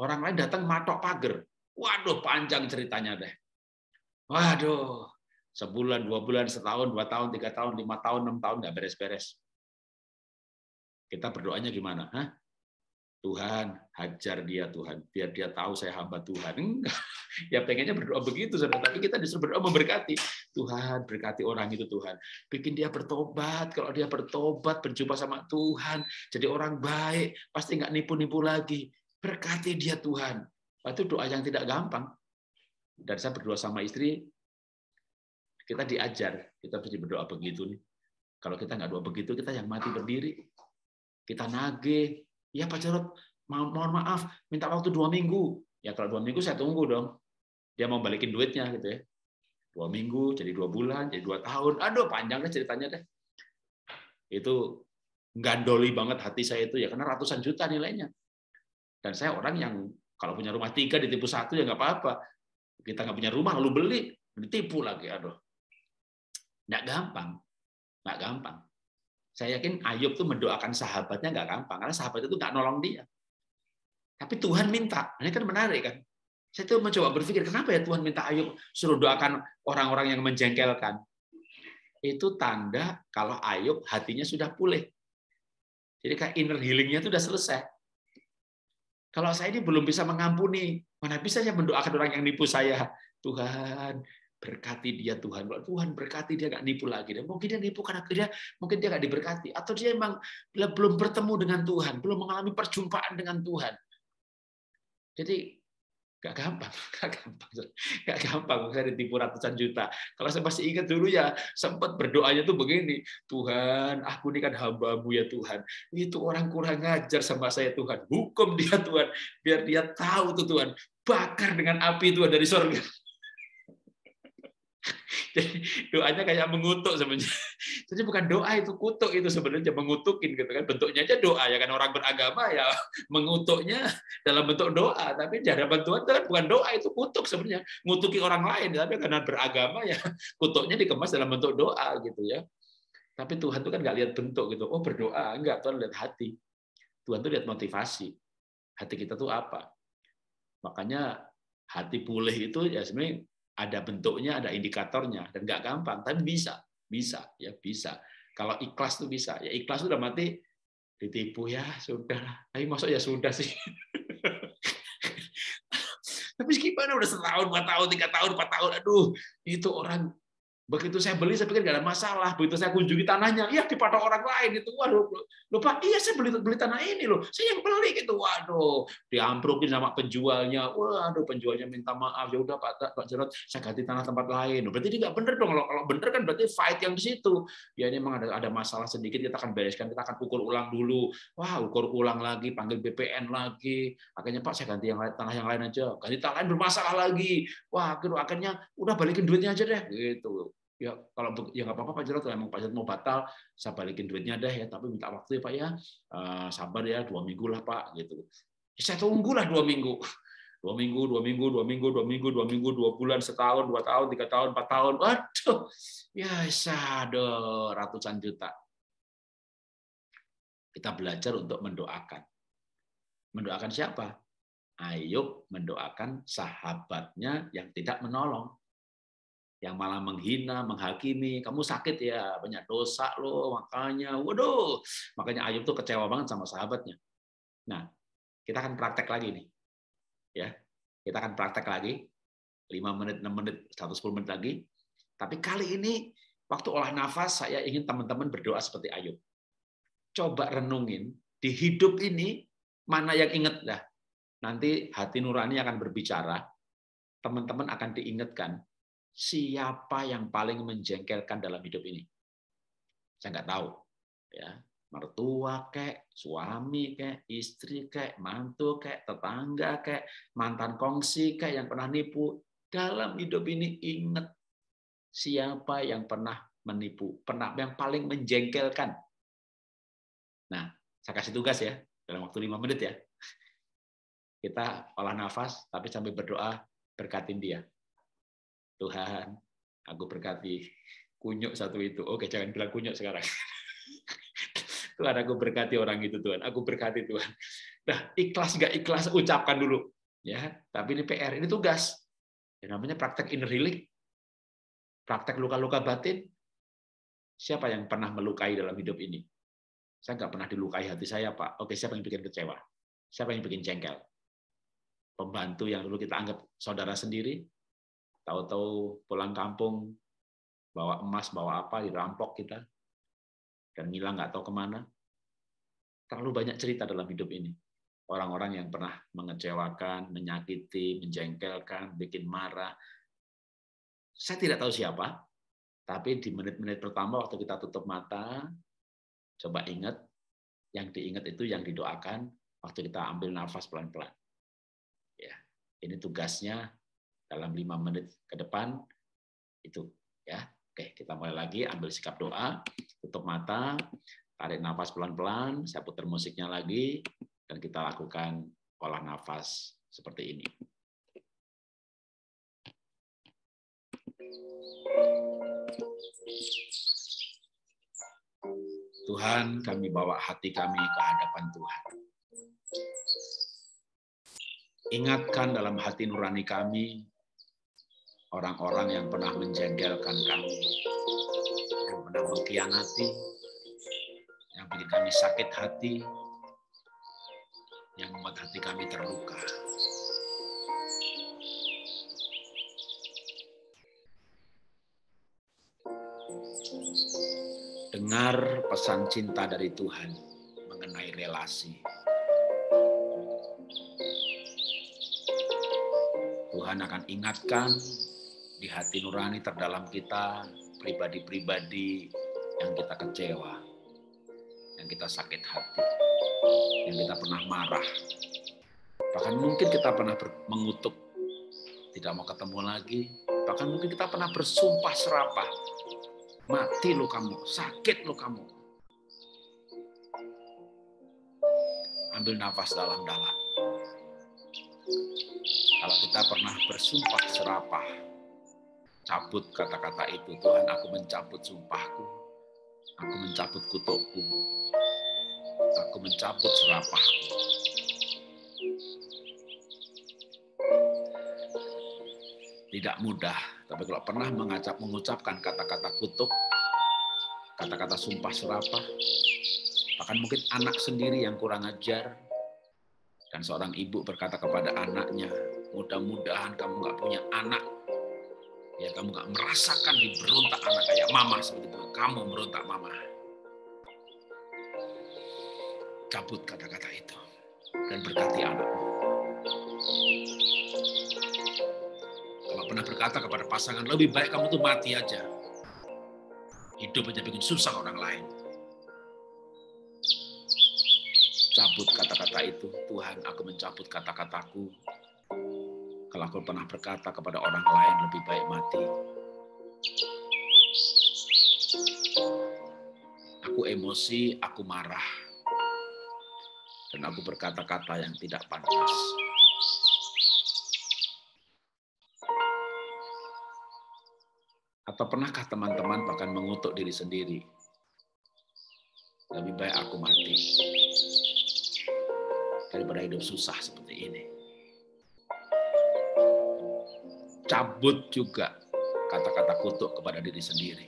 Orang lain datang matok pagar. Waduh, panjang ceritanya deh. Waduh, sebulan, dua bulan, setahun, dua tahun, tiga tahun, lima tahun, enam tahun, nggak beres-beres. Kita berdoanya gimana? Hah? Tuhan, hajar dia Tuhan, biar dia tahu saya hamba Tuhan. Enggak. Ya pengennya berdoa begitu, saudara. Tapi kita disuruh berdoa memberkati. Tuhan, berkati orang itu Tuhan. Bikin dia bertobat. Kalau dia bertobat, berjumpa sama Tuhan, jadi orang baik, pasti nggak nipu-nipu lagi. Berkati dia Tuhan. Itu doa yang tidak gampang. Dan saya berdoa sama istri, kita diajar, kita mesti berdoa begitu nih. Kalau kita nggak doa begitu, kita yang mati berdiri. Kita nagih. Ya Pak Jarod, mohon maaf, minta waktu dua minggu. Ya kalau dua minggu saya tunggu dong. dia mau balikin duitnya gitu ya. Dua minggu, jadi dua bulan, jadi dua tahun. Aduh, panjang deh ceritanya deh. Itu gandoli banget hati saya itu ya, karena ratusan juta nilainya. Dan saya orang yang kalau punya rumah tiga ditipu satu ya nggak apa-apa. Kita nggak punya rumah lalu beli, ditipu lagi. Aduh, nggak gampang, nggak gampang. Saya yakin Ayub tuh mendoakan sahabatnya nggak gampang, karena sahabat itu nggak nolong dia. Tapi Tuhan minta, ini kan menarik kan. Saya tuh mencoba berpikir, kenapa ya Tuhan minta Ayub suruh doakan orang-orang yang menjengkelkan? Itu tanda kalau Ayub hatinya sudah pulih. Jadi kayak inner healingnya itu sudah selesai. Kalau saya ini belum bisa mengampuni, mana bisa saya mendoakan orang yang nipu saya? Tuhan, berkati dia Tuhan. Kalau Tuhan berkati dia nggak nipu lagi. Dan mungkin dia nipu karena dia mungkin dia nggak diberkati. Atau dia memang belum bertemu dengan Tuhan, belum mengalami perjumpaan dengan Tuhan. Jadi gak gampang, gak gampang, gak gampang saya ditipu ratusan juta. Kalau saya masih ingat dulu ya sempat berdoanya tuh begini, Tuhan, aku ini kan hambamu ya Tuhan. Itu orang kurang ngajar sama saya Tuhan, hukum dia Tuhan, biar dia tahu tuh Tuhan, bakar dengan api Tuhan dari surga. Jadi doanya kayak mengutuk sebenarnya. Jadi bukan doa itu kutuk itu sebenarnya mengutukin gitu kan. Bentuknya aja doa ya kan orang beragama ya mengutuknya dalam bentuk doa. Tapi di hadapan Tuhan itu kan bukan doa itu kutuk sebenarnya. Ngutuki orang lain tapi karena beragama ya kutuknya dikemas dalam bentuk doa gitu ya. Tapi Tuhan itu kan nggak lihat bentuk gitu. Oh berdoa enggak Tuhan lihat hati. Tuhan tuh lihat motivasi. Hati kita tuh apa? Makanya hati pulih itu ya sebenarnya ada bentuknya, ada indikatornya, dan nggak gampang, tapi bisa, bisa, ya bisa. Kalau ikhlas tuh bisa, ya ikhlas sudah mati ditipu ya sudah, tapi masuk ya sudah sih. tapi gimana udah setahun, dua tahun, tiga tahun, empat tahun, aduh itu orang Begitu saya beli, saya pikir nggak ada masalah. Begitu saya kunjungi tanahnya, ya dipatok orang lain itu. Waduh, lupa. Iya saya beli beli tanah ini loh. Saya yang beli gitu. Waduh, diamprukin sama penjualnya. Waduh, penjualnya minta maaf. Ya udah Pak Pak Jarot, saya ganti tanah tempat lain. Berarti tidak benar dong. Kalau kalau benar kan berarti fight yang di situ. Ya ini memang ada ada masalah sedikit. Kita akan bereskan. Kita akan ukur ulang dulu. Wah, ukur ulang lagi, panggil BPN lagi. Akhirnya Pak saya ganti yang lain, tanah yang lain aja. Ganti tanah lain bermasalah lagi. Wah, akhirnya udah balikin duitnya aja deh. Gitu ya kalau ya nggak apa-apa Pak Jarod. Kalau emang Pak Jarod mau batal saya balikin duitnya deh ya. Tapi minta waktu ya Pak ya. Uh, sabar ya dua minggu lah Pak gitu. Ya, saya tunggulah dua minggu. Dua minggu dua minggu dua minggu dua minggu dua minggu dua bulan setahun dua tahun tiga tahun empat tahun. Waduh. Ya sado ratusan juta. Kita belajar untuk mendoakan. Mendoakan siapa? Ayub mendoakan sahabatnya yang tidak menolong yang malah menghina, menghakimi, kamu sakit ya, banyak dosa lo, makanya, waduh, makanya Ayub tuh kecewa banget sama sahabatnya. Nah, kita akan praktek lagi nih, ya, kita akan praktek lagi, 5 menit, 6 menit, 110 menit lagi. Tapi kali ini, waktu olah nafas, saya ingin teman-teman berdoa seperti Ayub. Coba renungin, di hidup ini, mana yang ingat lah. Nanti hati nurani akan berbicara, teman-teman akan diingatkan siapa yang paling menjengkelkan dalam hidup ini? Saya nggak tahu. Ya, mertua kek, suami kek, istri kek, mantu kek, tetangga kek, mantan kongsi kek yang pernah nipu. Dalam hidup ini ingat siapa yang pernah menipu, pernah yang paling menjengkelkan. Nah, saya kasih tugas ya dalam waktu lima menit ya. Kita olah nafas, tapi sambil berdoa berkatin dia. Tuhan, aku berkati kunyuk satu itu. Oke, jangan bilang kunyuk sekarang. Tuhan, aku berkati orang itu Tuhan. Aku berkati Tuhan. Nah, ikhlas nggak ikhlas ucapkan dulu. Ya, tapi ini PR, ini tugas. Yang namanya praktek inner healing. Praktek luka-luka batin. Siapa yang pernah melukai dalam hidup ini? Saya nggak pernah dilukai hati saya, Pak. Oke, siapa yang bikin kecewa? Siapa yang bikin jengkel? Pembantu yang dulu kita anggap saudara sendiri, Tahu-tahu pulang kampung bawa emas, bawa apa, dirampok kita, dan ngilang nggak tahu ke mana. Terlalu banyak cerita dalam hidup ini. Orang-orang yang pernah mengecewakan, menyakiti, menjengkelkan, bikin marah. Saya tidak tahu siapa, tapi di menit-menit pertama waktu kita tutup mata, coba ingat, yang diingat itu yang didoakan waktu kita ambil nafas pelan-pelan. Ya, ini tugasnya dalam lima menit ke depan itu ya. Oke, kita mulai lagi ambil sikap doa, tutup mata, tarik nafas pelan-pelan, saya putar musiknya lagi dan kita lakukan olah nafas seperti ini. Tuhan, kami bawa hati kami ke hadapan Tuhan. Ingatkan dalam hati nurani kami orang-orang yang pernah menjengkelkan kami, yang pernah mengkhianati, yang bikin kami sakit hati, yang membuat hati kami terluka. Dengar pesan cinta dari Tuhan mengenai relasi. Tuhan akan ingatkan di hati nurani terdalam kita, pribadi-pribadi yang kita kecewa, yang kita sakit hati, yang kita pernah marah. Bahkan mungkin kita pernah mengutuk, tidak mau ketemu lagi. Bahkan mungkin kita pernah bersumpah serapah, Mati lo kamu, sakit lo kamu. Ambil nafas dalam-dalam. Kalau kita pernah bersumpah serapah, cabut kata-kata itu. Tuhan, aku mencabut sumpahku. Aku mencabut kutukku. Aku mencabut serapahku. Tidak mudah tapi kalau pernah mengacap, mengucapkan kata-kata kutuk, kata-kata sumpah serapah, bahkan mungkin anak sendiri yang kurang ajar, dan seorang ibu berkata kepada anaknya, mudah-mudahan kamu nggak punya anak, ya kamu nggak merasakan diberontak anak kayak mama seperti itu, kamu merontak mama. Cabut kata-kata itu dan berkati anakmu. pernah berkata kepada pasangan, lebih baik kamu tuh mati aja. Hidup aja bikin susah orang lain. Cabut kata-kata itu, Tuhan aku mencabut kata-kataku. Kalau aku pernah berkata kepada orang lain lebih baik mati. Aku emosi, aku marah. Dan aku berkata-kata yang tidak pantas. Atau pernahkah teman-teman bahkan mengutuk diri sendiri? Lebih baik aku mati daripada hidup susah seperti ini. Cabut juga kata-kata kutuk kepada diri sendiri.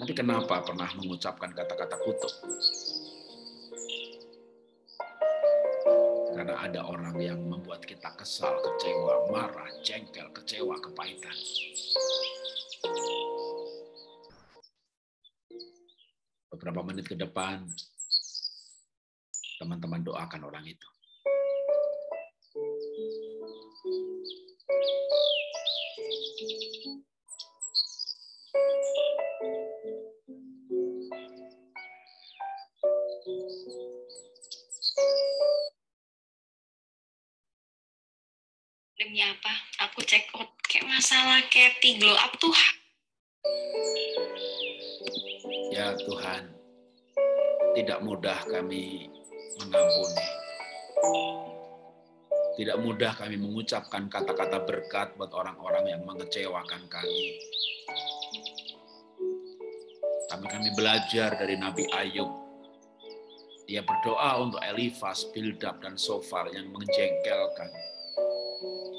Nanti kenapa pernah mengucapkan kata-kata kutuk? Karena ada orang yang membuat kita kesal, kecewa, marah, jengkel, kecewa, kepahitan. Beberapa menit ke depan, teman-teman doakan orang itu. Kathy glow up tuh ya Tuhan tidak mudah kami mengampuni tidak mudah kami mengucapkan kata-kata berkat buat orang-orang yang mengecewakan kami. Tapi kami belajar dari Nabi Ayub. Dia berdoa untuk Elifas, Bildab, dan Sofar yang menjengkelkan.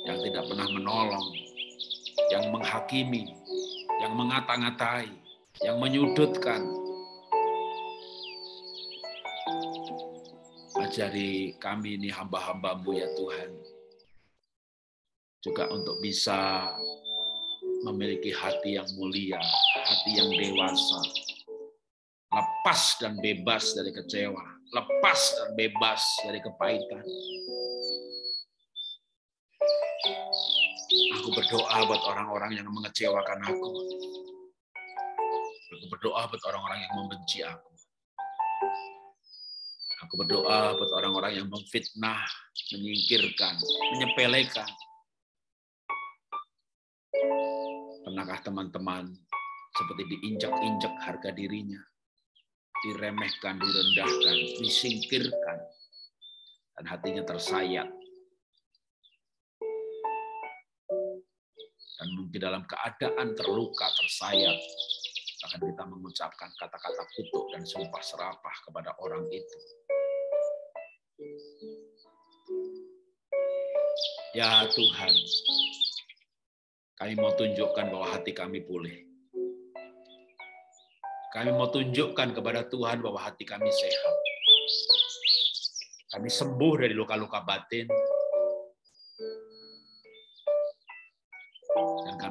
Yang tidak pernah menolong, yang menghakimi, yang mengata-ngatai, yang menyudutkan. Ajari kami ini hamba-hambamu ya Tuhan. Juga untuk bisa memiliki hati yang mulia, hati yang dewasa, lepas dan bebas dari kecewa, lepas dan bebas dari kepahitan. Aku berdoa buat orang-orang yang mengecewakan aku. Aku berdoa buat orang-orang yang membenci aku. Aku berdoa buat orang-orang yang memfitnah, menyingkirkan, menyepelekan. Pernahkah teman-teman seperti diinjak-injak harga dirinya, diremehkan, direndahkan, disingkirkan, dan hatinya tersayat. Dan mungkin dalam keadaan terluka, tersayat, bahkan kita mengucapkan kata-kata kutuk dan sumpah serapah kepada orang itu. Ya Tuhan, kami mau tunjukkan bahwa hati kami pulih. Kami mau tunjukkan kepada Tuhan bahwa hati kami sehat. Kami sembuh dari luka-luka batin.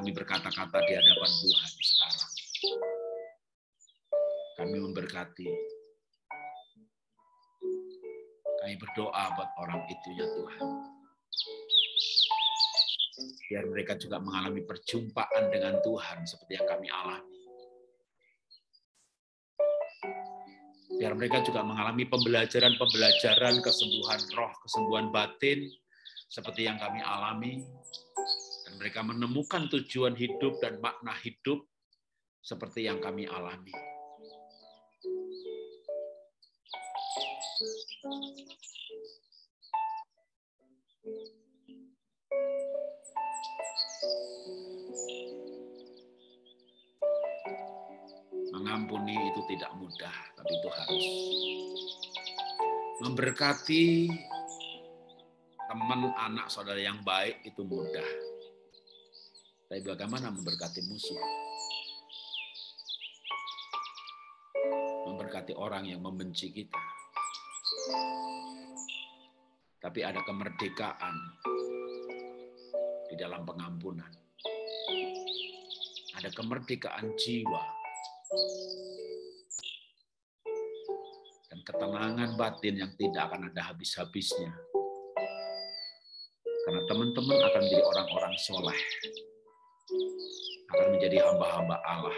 Kami berkata-kata di hadapan Tuhan sekarang. Kami memberkati. Kami berdoa buat orang itu ya Tuhan. Biar mereka juga mengalami perjumpaan dengan Tuhan seperti yang kami alami. biar mereka juga mengalami pembelajaran-pembelajaran kesembuhan roh, kesembuhan batin seperti yang kami alami mereka menemukan tujuan hidup dan makna hidup seperti yang kami alami. Mengampuni itu tidak mudah, tapi itu harus. Memberkati teman, anak, saudara yang baik itu mudah. Tapi bagaimana memberkati musuh? Memberkati orang yang membenci kita. Tapi ada kemerdekaan di dalam pengampunan. Ada kemerdekaan jiwa dan ketenangan batin yang tidak akan ada habis-habisnya. Karena teman-teman akan menjadi orang-orang soleh, akan menjadi hamba-hamba Allah.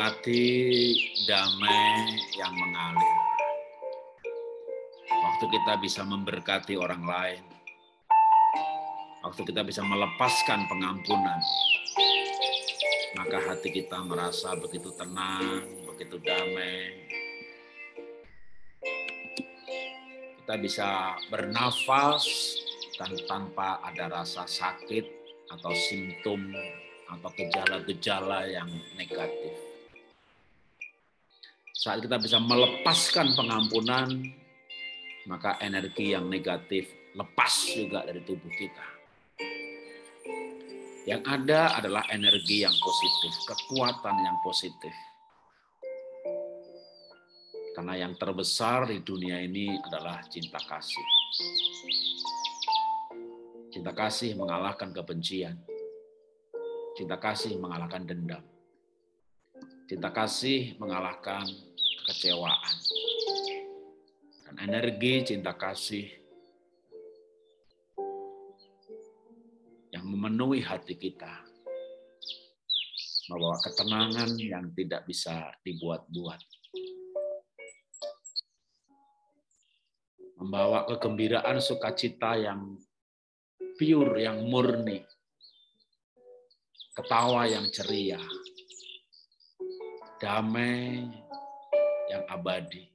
Menikmati damai yang mengalir. Waktu kita bisa memberkati orang lain. Waktu kita bisa melepaskan pengampunan. Maka hati kita merasa begitu tenang, begitu damai. Kita bisa bernafas dan tanpa ada rasa sakit atau simptom atau gejala-gejala yang negatif. Saat kita bisa melepaskan pengampunan, maka energi yang negatif lepas juga dari tubuh kita. Yang ada adalah energi yang positif, kekuatan yang positif. Karena yang terbesar di dunia ini adalah cinta kasih. Cinta kasih mengalahkan kebencian Cinta kasih mengalahkan dendam. Cinta kasih mengalahkan kekecewaan. Dan energi cinta kasih yang memenuhi hati kita membawa ketenangan yang tidak bisa dibuat-buat. Membawa kegembiraan sukacita yang pure, yang murni, ketawa yang ceria, damai yang abadi,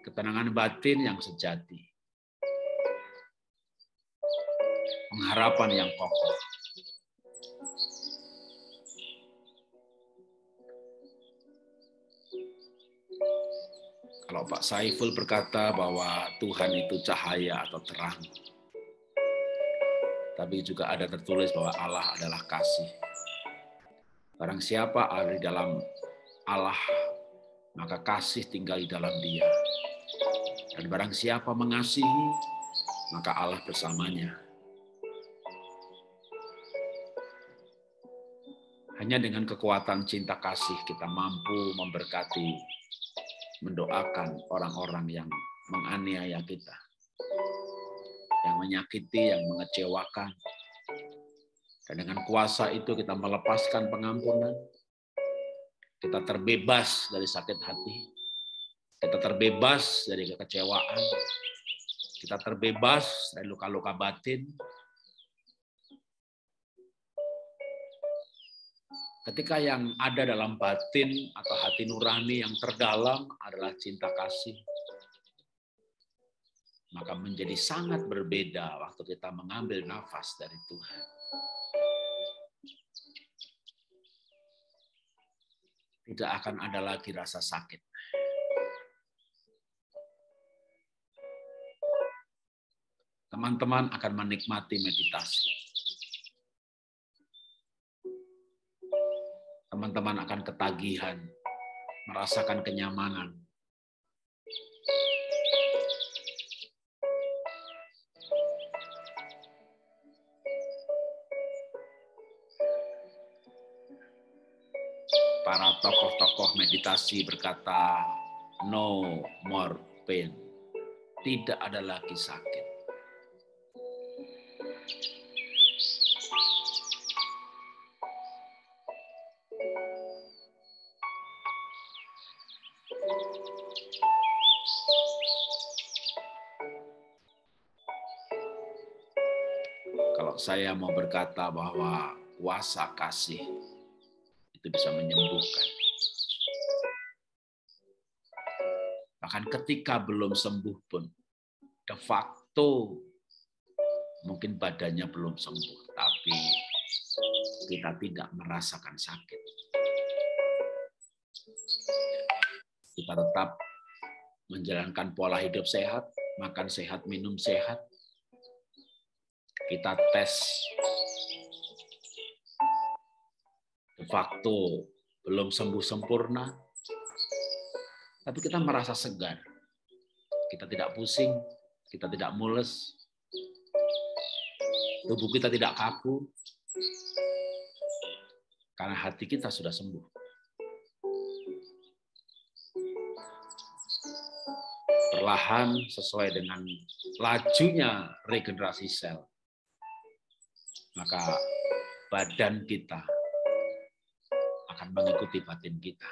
ketenangan batin yang sejati, pengharapan yang kokoh. Kalau Pak Saiful berkata bahwa Tuhan itu cahaya atau terang, tapi juga ada tertulis bahwa Allah adalah kasih. Barang siapa ada di dalam Allah, maka kasih tinggal di dalam dia. Dan barang siapa mengasihi, maka Allah bersamanya. Hanya dengan kekuatan cinta kasih kita mampu memberkati, mendoakan orang-orang yang menganiaya kita yang menyakiti, yang mengecewakan. Dan dengan kuasa itu kita melepaskan pengampunan. Kita terbebas dari sakit hati. Kita terbebas dari kekecewaan. Kita terbebas dari luka-luka batin. Ketika yang ada dalam batin atau hati nurani yang terdalam adalah cinta kasih, maka menjadi sangat berbeda waktu kita mengambil nafas dari Tuhan. Tidak akan ada lagi rasa sakit. Teman-teman akan menikmati meditasi. Teman-teman akan ketagihan, merasakan kenyamanan, tokoh-tokoh meditasi berkata, no more pain. Tidak ada lagi sakit. Kalau saya mau berkata bahwa kuasa kasih itu bisa menyembuhkan. Bahkan ketika belum sembuh pun, de facto mungkin badannya belum sembuh, tapi kita tidak merasakan sakit. Kita tetap menjalankan pola hidup sehat, makan sehat, minum sehat. Kita tes facto belum sembuh sempurna, tapi kita merasa segar. Kita tidak pusing, kita tidak mules, tubuh kita tidak kaku, karena hati kita sudah sembuh. Perlahan sesuai dengan lajunya regenerasi sel, maka badan kita akan mengikuti batin kita.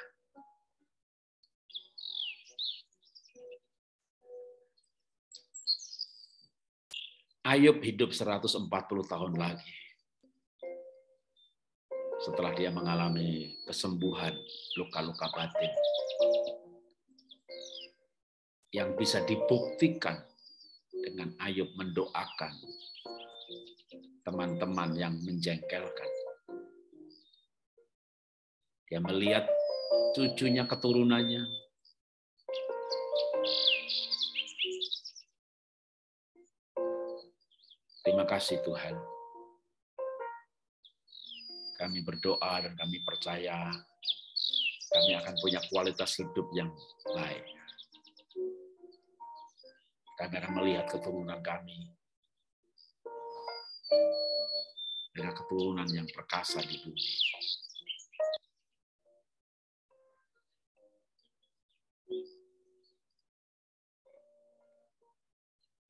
Ayub hidup 140 tahun lagi. Setelah dia mengalami kesembuhan luka-luka batin. Yang bisa dibuktikan dengan Ayub mendoakan teman-teman yang menjengkelkan. Dia melihat cucunya keturunannya Terima kasih Tuhan. Kami berdoa dan kami percaya kami akan punya kualitas hidup yang baik. Kami akan melihat keturunan kami dengan keturunan yang perkasa di bumi.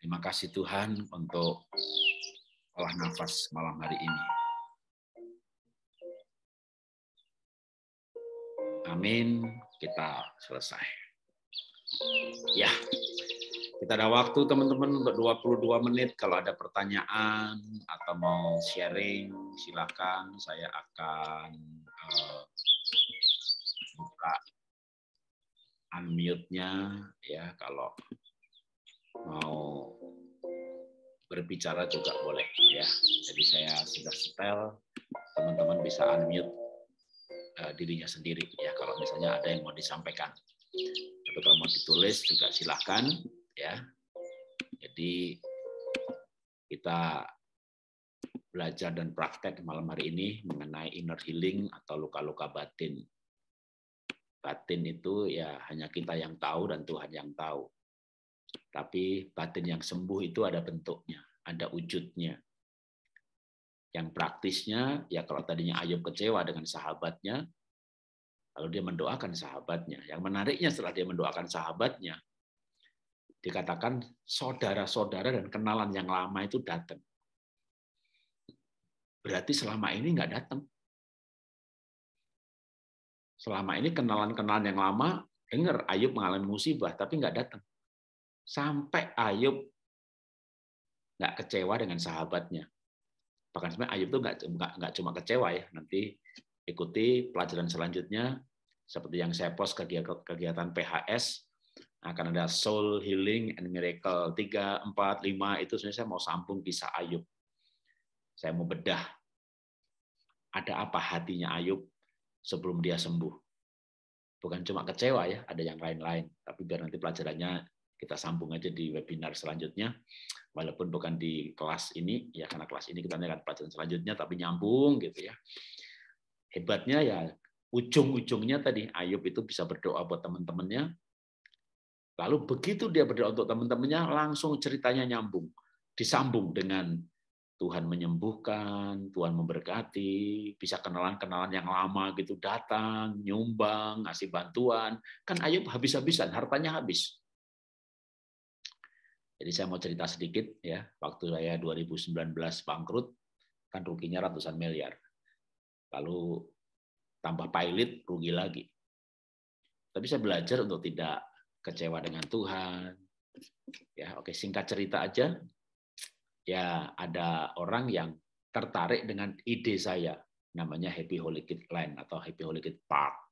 Terima kasih Tuhan untuk olah nafas malam hari ini. Amin. Kita selesai. Ya, kita ada waktu teman-teman untuk 22 menit. Kalau ada pertanyaan atau mau sharing, silakan. Saya akan uh, buka unmute-nya ya kalau mau berbicara juga boleh ya. Jadi saya sudah setel, teman-teman bisa unmute uh, dirinya sendiri ya kalau misalnya ada yang mau disampaikan. Tapi kalau mau ditulis juga silahkan ya. Jadi kita belajar dan praktek malam hari ini mengenai inner healing atau luka-luka batin. Batin itu ya hanya kita yang tahu dan Tuhan yang tahu. Tapi batin yang sembuh itu ada bentuknya, ada wujudnya. Yang praktisnya, ya kalau tadinya Ayub kecewa dengan sahabatnya, lalu dia mendoakan sahabatnya. Yang menariknya setelah dia mendoakan sahabatnya, dikatakan saudara-saudara dan kenalan yang lama itu datang. Berarti selama ini nggak datang. Selama ini kenalan-kenalan yang lama dengar Ayub mengalami musibah, tapi nggak datang sampai Ayub nggak kecewa dengan sahabatnya. Bahkan sebenarnya Ayub itu nggak, nggak, cuma kecewa ya. Nanti ikuti pelajaran selanjutnya seperti yang saya post kegiatan PHS akan ada soul healing and miracle 3, 4, 5 itu sebenarnya saya mau sambung kisah Ayub. Saya mau bedah ada apa hatinya Ayub sebelum dia sembuh. Bukan cuma kecewa ya, ada yang lain-lain. Tapi biar nanti pelajarannya kita sambung aja di webinar selanjutnya walaupun bukan di kelas ini ya karena kelas ini kita akan pelajaran selanjutnya tapi nyambung gitu ya hebatnya ya ujung-ujungnya tadi Ayub itu bisa berdoa buat teman-temannya lalu begitu dia berdoa untuk teman-temannya langsung ceritanya nyambung disambung dengan Tuhan menyembuhkan, Tuhan memberkati, bisa kenalan-kenalan yang lama gitu datang, nyumbang, ngasih bantuan. Kan Ayub habis-habisan, hartanya habis. Jadi saya mau cerita sedikit ya, waktu saya 2019 bangkrut, kan ruginya ratusan miliar. Lalu tambah pilot, rugi lagi. Tapi saya belajar untuk tidak kecewa dengan Tuhan. Ya, oke singkat cerita aja. Ya, ada orang yang tertarik dengan ide saya, namanya Happy Kid Land atau Happy Kid Park.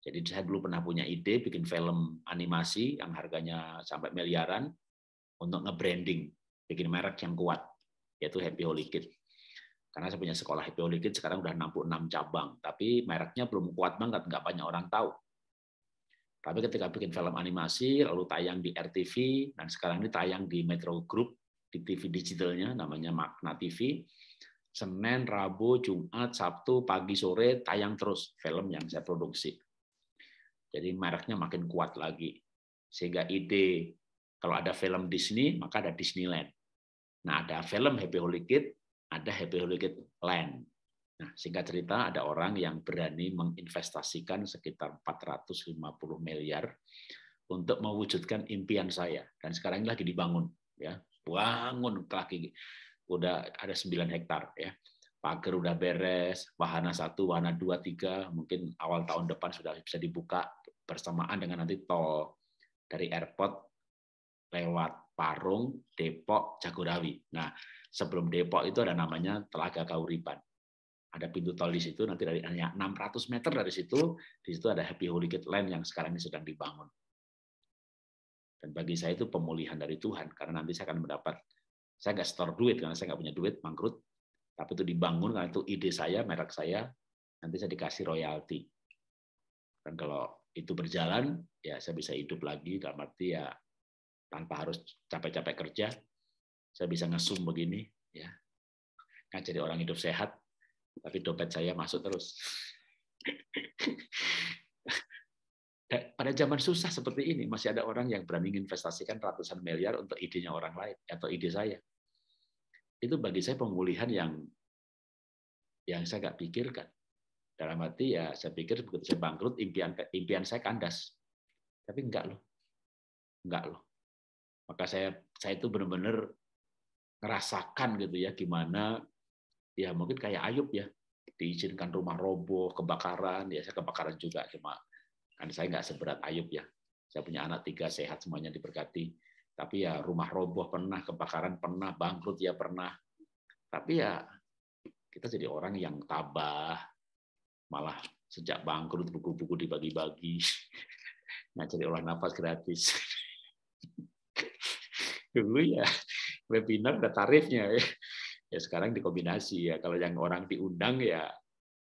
Jadi saya dulu pernah punya ide bikin film animasi yang harganya sampai miliaran, untuk nge-branding, bikin merek yang kuat, yaitu Happy Holy Kid. Karena saya punya sekolah Happy Holy Kid sekarang udah 66 cabang, tapi mereknya belum kuat banget, nggak banyak orang tahu. Tapi ketika bikin film animasi, lalu tayang di RTV, dan sekarang ini tayang di Metro Group, di TV digitalnya, namanya Makna TV, Senin, Rabu, Jumat, Sabtu, pagi, sore, tayang terus film yang saya produksi. Jadi mereknya makin kuat lagi. Sehingga ide kalau ada film Disney, maka ada Disneyland. Nah, ada film Happy Holy Kid, ada Happy Holy Kid Land. Nah, singkat cerita ada orang yang berani menginvestasikan sekitar 450 miliar untuk mewujudkan impian saya dan sekarang ini lagi dibangun ya. Bangun lagi udah ada 9 hektar ya. pagar udah beres, wahana satu, wahana dua, tiga, mungkin awal tahun depan sudah bisa dibuka bersamaan dengan nanti tol dari airport lewat Parung, Depok, Jagorawi. Nah, sebelum Depok itu ada namanya Telaga Kauripan. Ada pintu tol di situ, nanti dari hanya 600 meter dari situ, di situ ada Happy Holy Gate Land yang sekarang ini sedang dibangun. Dan bagi saya itu pemulihan dari Tuhan, karena nanti saya akan mendapat, saya nggak store duit, karena saya nggak punya duit, bangkrut, tapi itu dibangun karena itu ide saya, merek saya, nanti saya dikasih royalti. Dan kalau itu berjalan, ya saya bisa hidup lagi dalam arti ya tanpa harus capek-capek kerja, saya bisa ngesum begini, ya nggak jadi orang hidup sehat, tapi dompet saya masuk terus. Pada zaman susah seperti ini, masih ada orang yang berani investasikan ratusan miliar untuk idenya orang lain atau ide saya itu bagi saya pemulihan yang yang saya nggak pikirkan. Dalam arti ya saya pikir begitu saya bangkrut impian impian saya kandas. Tapi enggak loh. Enggak loh. Maka saya saya itu benar-benar ngerasakan gitu ya gimana ya mungkin kayak Ayub ya diizinkan rumah roboh, kebakaran, ya saya kebakaran juga cuma kan saya nggak seberat Ayub ya. Saya punya anak tiga sehat semuanya diberkati tapi ya rumah roboh pernah, kebakaran pernah, bangkrut ya pernah. Tapi ya kita jadi orang yang tabah, malah sejak bangkrut buku-buku dibagi-bagi, ngajari olah nafas gratis. Dulu ya webinar ada tarifnya ya. Ya sekarang dikombinasi ya. Kalau yang orang diundang ya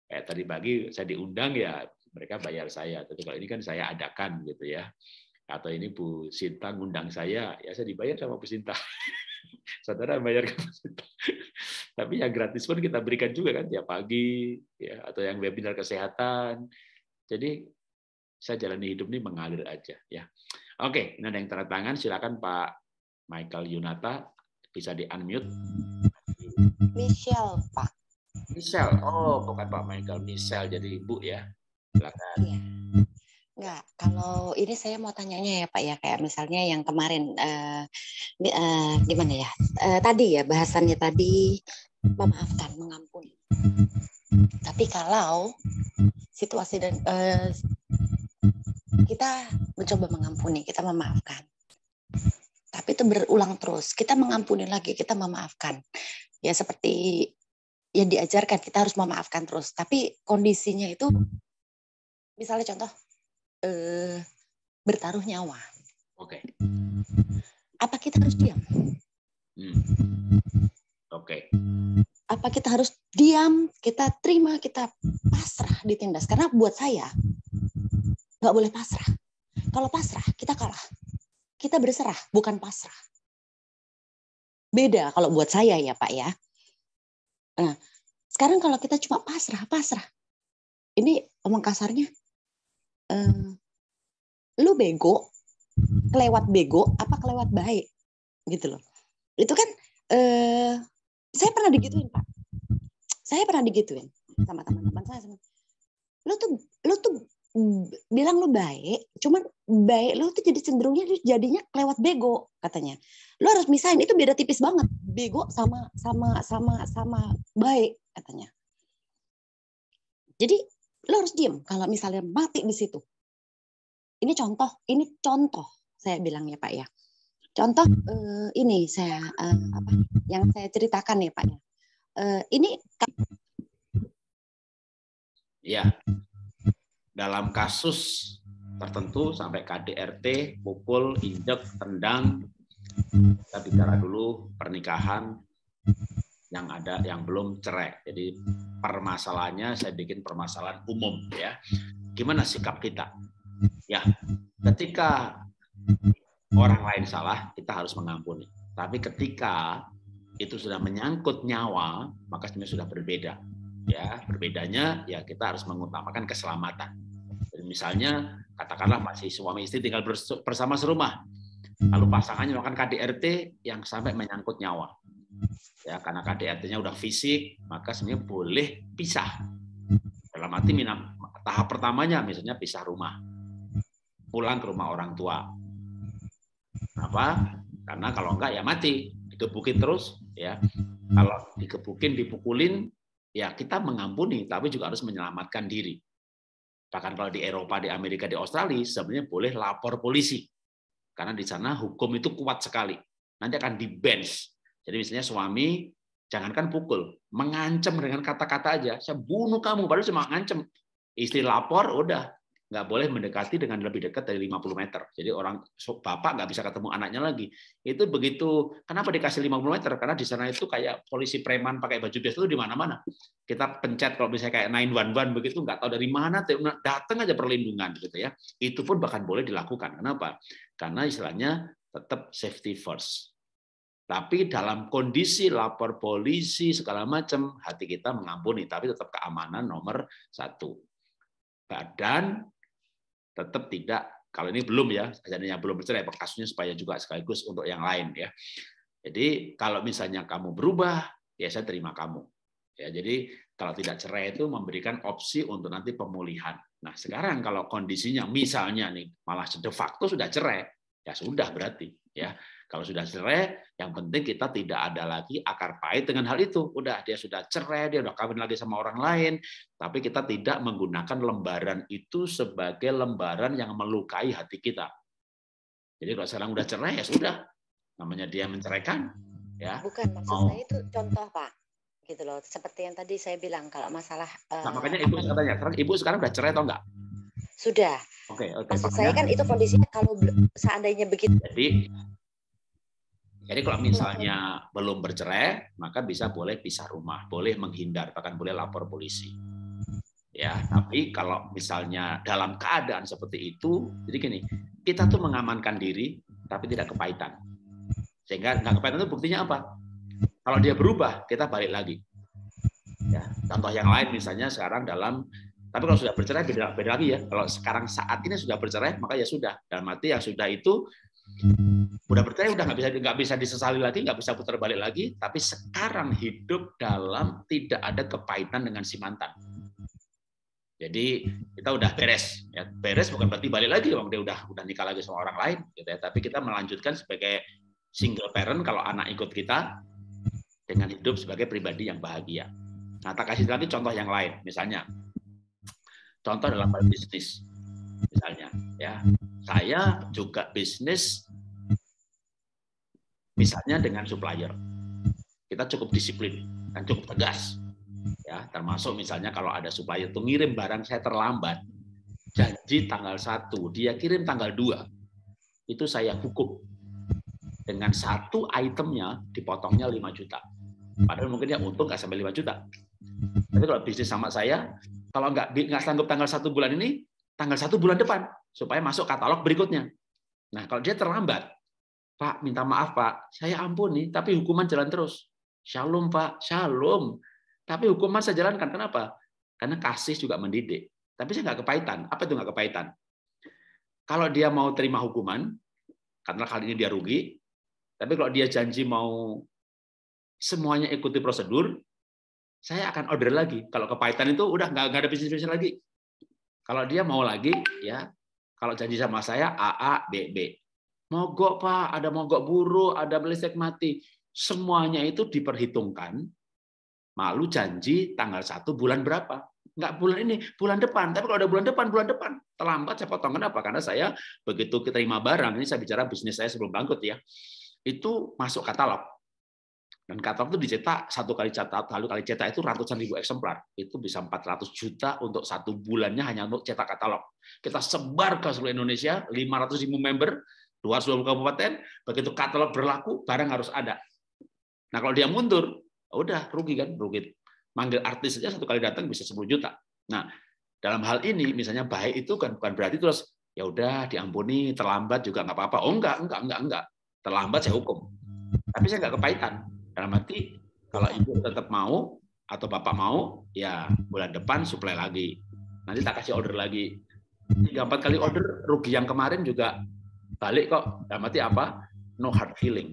kayak tadi pagi saya diundang ya mereka bayar saya. Tapi kalau ini kan saya adakan gitu ya atau ini Bu Sinta ngundang saya, ya saya dibayar sama Bu Sinta. Saudara bayar. Tapi yang gratis pun kita berikan juga kan tiap pagi, ya atau yang webinar kesehatan. Jadi saya jalani hidup ini mengalir aja ya. Oke, ini ada yang tanda tangan, silakan Pak Michael Yunata bisa di unmute. Michelle, Pak. Michelle, oh bukan Pak Michael, Michelle jadi Ibu ya. Silakan. Iya. Enggak, kalau ini saya mau tanyanya ya Pak ya, kayak misalnya yang kemarin uh, uh, gimana ya? Uh, tadi ya bahasannya tadi memaafkan, mengampuni. Tapi kalau situasi dan uh, kita mencoba mengampuni, kita memaafkan. Tapi itu berulang terus. Kita mengampuni lagi, kita memaafkan. Ya seperti yang diajarkan kita harus memaafkan terus. Tapi kondisinya itu misalnya contoh eh, bertaruh nyawa. Oke. Okay. Apa kita harus diam? Hmm. Oke. Okay. Apa kita harus diam, kita terima, kita pasrah ditindas? Karena buat saya nggak boleh pasrah. Kalau pasrah kita kalah. Kita berserah, bukan pasrah. Beda kalau buat saya ya Pak ya. Nah, sekarang kalau kita cuma pasrah, pasrah. Ini omong kasarnya, uh, lu bego kelewat bego apa kelewat baik gitu loh itu kan uh, saya pernah digituin pak saya pernah digituin sama teman-teman saya lu tuh lu tuh bilang lu baik cuman baik lu tuh jadi cenderungnya jadinya kelewat bego katanya lu harus misahin itu beda tipis banget bego sama sama sama sama baik katanya jadi lo harus diem kalau misalnya mati di situ. Ini contoh, ini contoh saya bilang ya Pak ya. Contoh uh, ini saya uh, apa yang saya ceritakan ya Pak ya. Uh, ini ya dalam kasus tertentu sampai KDRT, pukul, injek, tendang, kita bicara dulu pernikahan, yang ada yang belum cerai. Jadi permasalahannya saya bikin permasalahan umum ya. Gimana sikap kita? Ya, ketika orang lain salah, kita harus mengampuni. Tapi ketika itu sudah menyangkut nyawa, maka sebenarnya sudah berbeda. Ya, berbedanya ya kita harus mengutamakan keselamatan. Misalnya katakanlah masih suami istri tinggal bersama serumah, lalu pasangannya melakukan KDRT yang sampai menyangkut nyawa. Ya karena KDRT-nya udah fisik maka sebenarnya boleh pisah. Dalam arti minam tahap pertamanya misalnya pisah rumah. Pulang ke rumah orang tua. Apa? Karena kalau enggak ya mati. Digebukin terus ya. Kalau digebukin dipukulin ya kita mengampuni, tapi juga harus menyelamatkan diri. Bahkan kalau di Eropa, di Amerika, di Australia, sebenarnya boleh lapor polisi. Karena di sana hukum itu kuat sekali. Nanti akan di bench. Jadi misalnya suami, jangankan pukul, mengancam dengan kata-kata aja, saya bunuh kamu, padahal cuma ngancem. Istri lapor, udah, nggak boleh mendekati dengan lebih dekat dari 50 meter. Jadi orang bapak nggak bisa ketemu anaknya lagi. Itu begitu. Kenapa dikasih 50 meter? Karena di sana itu kayak polisi preman pakai baju biasa itu di mana-mana. Kita pencet kalau misalnya kayak 911 begitu nggak tahu dari mana datang aja perlindungan gitu ya. Itu pun bahkan boleh dilakukan. Kenapa? Karena istilahnya tetap safety first. Tapi dalam kondisi lapor polisi segala macam, hati kita mengampuni, tapi tetap keamanan nomor satu. Badan tetap tidak kalau ini belum ya, seandainya belum bercerai kasusnya supaya juga sekaligus untuk yang lain ya. Jadi kalau misalnya kamu berubah, ya saya terima kamu. Ya, jadi kalau tidak cerai itu memberikan opsi untuk nanti pemulihan. Nah, sekarang kalau kondisinya misalnya nih malah de facto sudah cerai, ya sudah berarti ya. Kalau sudah cerai, yang penting kita tidak ada lagi akar pahit dengan hal itu. Udah dia sudah cerai, dia udah kawin lagi sama orang lain, tapi kita tidak menggunakan lembaran itu sebagai lembaran yang melukai hati kita. Jadi kalau sekarang udah cerai ya sudah, namanya dia menceraikan, ya. Bukan maksud oh. saya itu contoh pak, gitu loh. Seperti yang tadi saya bilang kalau masalah. Nah, uh, makanya ibu katanya, sekarang ibu sekarang udah cerai atau enggak? Sudah. Oke, okay. Okay. Maksud saya kan itu kondisinya kalau seandainya begitu. Jadi jadi kalau misalnya belum bercerai, maka bisa boleh pisah rumah, boleh menghindar, bahkan boleh lapor polisi. Ya, tapi kalau misalnya dalam keadaan seperti itu, jadi gini, kita tuh mengamankan diri, tapi tidak kepahitan. Sehingga nggak kepahitan itu buktinya apa? Kalau dia berubah, kita balik lagi. Ya, contoh yang lain misalnya sekarang dalam tapi kalau sudah bercerai beda, beda lagi ya. Kalau sekarang saat ini sudah bercerai, maka ya sudah. Dalam arti yang sudah itu udah bercerai udah nggak bisa nggak bisa disesali lagi nggak bisa putar balik lagi. Tapi sekarang hidup dalam tidak ada kepahitan dengan si mantan. Jadi kita udah beres ya. Beres bukan berarti balik lagi orang dia udah udah nikah lagi sama orang lain gitu ya. Tapi kita melanjutkan sebagai single parent kalau anak ikut kita dengan hidup sebagai pribadi yang bahagia. Nah tak kasih lagi contoh yang lain misalnya. Contoh dalam bisnis misalnya ya saya juga bisnis misalnya dengan supplier. Kita cukup disiplin dan cukup tegas ya. Termasuk misalnya kalau ada supplier itu ngirim barang saya terlambat janji tanggal satu dia kirim tanggal 2 itu saya hukum dengan satu itemnya dipotongnya 5 juta. Padahal mungkin dia untung nggak sampai 5 juta. Tapi kalau bisnis sama saya kalau nggak nggak sanggup tanggal satu bulan ini tanggal satu bulan depan supaya masuk katalog berikutnya. Nah, kalau dia terlambat, Pak, minta maaf Pak, saya ampuni, tapi hukuman jalan terus. Shalom Pak, shalom. Tapi hukuman saya jalankan, kenapa? Karena kasih juga mendidik. Tapi saya nggak kepahitan. Apa itu nggak kepahitan? Kalau dia mau terima hukuman, karena kali ini dia rugi, tapi kalau dia janji mau semuanya ikuti prosedur, saya akan order lagi. Kalau kepahitan itu udah nggak ada bisnis-bisnis lagi. Kalau dia mau lagi, ya kalau janji sama saya A A B B. Mogok Pak, ada mogok buruh, ada listrik mati. Semuanya itu diperhitungkan. Malu janji tanggal satu bulan berapa? Enggak bulan ini, bulan depan. Tapi kalau ada bulan depan, bulan depan. Terlambat saya potong. Kenapa? Karena saya begitu terima barang, ini saya bicara bisnis saya sebelum bangkrut ya. Itu masuk katalog. Dan katalog itu dicetak satu kali cetak, lalu kali cetak itu ratusan ribu eksemplar. Itu bisa 400 juta untuk satu bulannya hanya untuk cetak katalog. Kita sebar ke seluruh Indonesia, 500 ribu member, 220 kabupaten, begitu katalog berlaku, barang harus ada. Nah kalau dia mundur, udah rugi kan, rugi. Manggil artis saja satu kali datang bisa 10 juta. Nah dalam hal ini misalnya baik itu kan bukan berarti terus ya udah diampuni terlambat juga nggak apa-apa. Oh enggak, enggak, enggak, enggak. Terlambat saya hukum. Tapi saya nggak kepahitan dalam arti kalau ibu tetap mau atau bapak mau, ya bulan depan supply lagi. Nanti tak kasih order lagi. Tiga empat kali order, rugi yang kemarin juga balik kok. Dalam arti apa? No hard feeling.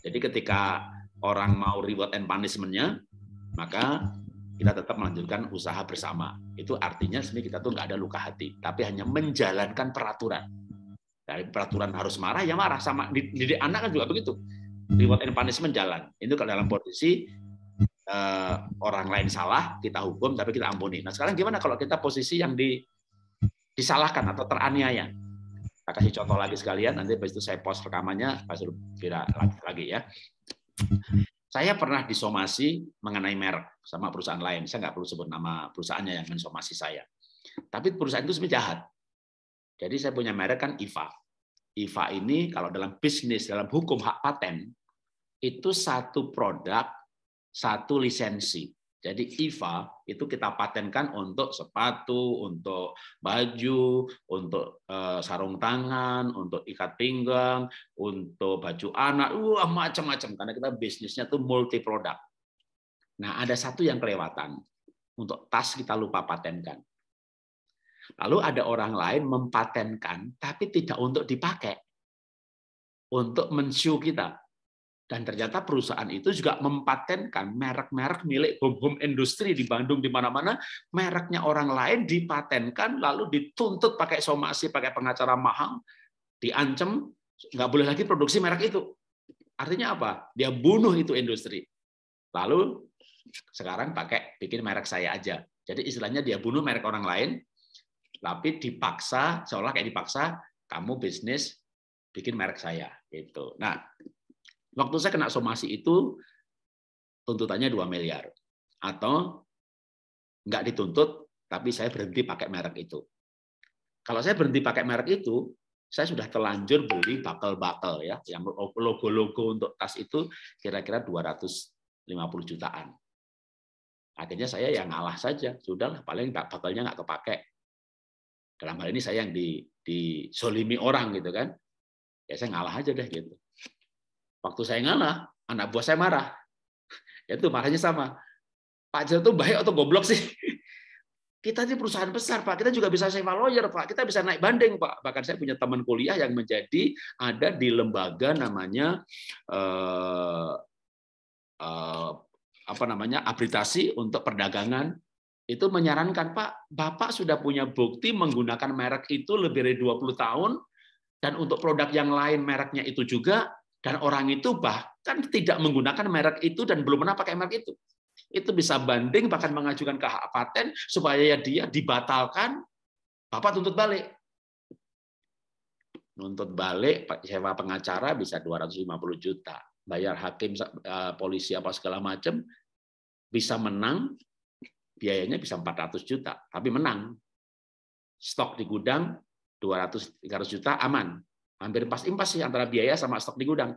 Jadi ketika orang mau reward and punishment-nya, maka kita tetap melanjutkan usaha bersama. Itu artinya sebenarnya kita tuh nggak ada luka hati, tapi hanya menjalankan peraturan. Dari peraturan harus marah, ya marah. Sama didik anak kan juga begitu reward and punishment jalan. Itu kalau dalam posisi eh, orang lain salah, kita hukum tapi kita ampuni. Nah sekarang gimana kalau kita posisi yang di, disalahkan atau teraniaya? Saya kasih contoh lagi sekalian, nanti habis itu saya post rekamannya, Pak Suruh lagi ya. Saya pernah disomasi mengenai merek sama perusahaan lain. Saya nggak perlu sebut nama perusahaannya yang mensomasi saya. Tapi perusahaan itu sebenarnya jahat. Jadi saya punya merek kan IVA. IVA ini kalau dalam bisnis, dalam hukum hak paten, itu satu produk, satu lisensi. Jadi IVA itu kita patenkan untuk sepatu, untuk baju, untuk eh, sarung tangan, untuk ikat pinggang, untuk baju anak, wah macam-macam karena kita bisnisnya tuh multi produk. Nah, ada satu yang kelewatan. Untuk tas kita lupa patenkan. Lalu ada orang lain mempatenkan tapi tidak untuk dipakai. Untuk menshow kita. Dan ternyata perusahaan itu juga mempatenkan merek-merek milik home-home industri di Bandung di mana-mana, mereknya orang lain dipatenkan lalu dituntut pakai somasi, pakai pengacara mahal, diancam nggak boleh lagi produksi merek itu. Artinya apa? Dia bunuh itu industri. Lalu sekarang pakai bikin merek saya aja. Jadi istilahnya dia bunuh merek orang lain, tapi dipaksa seolah kayak dipaksa kamu bisnis bikin merek saya gitu. Nah, waktu saya kena somasi itu tuntutannya 2 miliar atau nggak dituntut tapi saya berhenti pakai merek itu. Kalau saya berhenti pakai merek itu, saya sudah terlanjur beli bakel-bakel ya, yang logo-logo untuk tas itu kira-kira 250 jutaan. Akhirnya saya yang ngalah saja, sudahlah paling bakalnya nggak kepake. Dalam hal ini saya yang di disolimi orang gitu kan, ya saya ngalah aja deh gitu. Waktu saya ngalah, anak buah saya marah. Ya itu marahnya sama. Pak Jarod itu baik atau goblok sih? Kita ini perusahaan besar, Pak. Kita juga bisa sewa lawyer, Pak. Kita bisa naik banding, Pak. Bahkan saya punya teman kuliah yang menjadi ada di lembaga namanya eh, eh, apa namanya abritasi untuk perdagangan itu menyarankan Pak, Bapak sudah punya bukti menggunakan merek itu lebih dari 20 tahun dan untuk produk yang lain mereknya itu juga dan orang itu bahkan tidak menggunakan merek itu dan belum pernah pakai merek itu. Itu bisa banding bahkan mengajukan ke hak paten supaya dia dibatalkan, Bapak tuntut balik. Nuntut balik sewa pengacara bisa 250 juta bayar hakim eh, polisi apa segala macam bisa menang biayanya bisa 400 juta tapi menang. Stok di gudang 200 300 juta aman. Hampir pas impas sih antara biaya sama stok di gudang.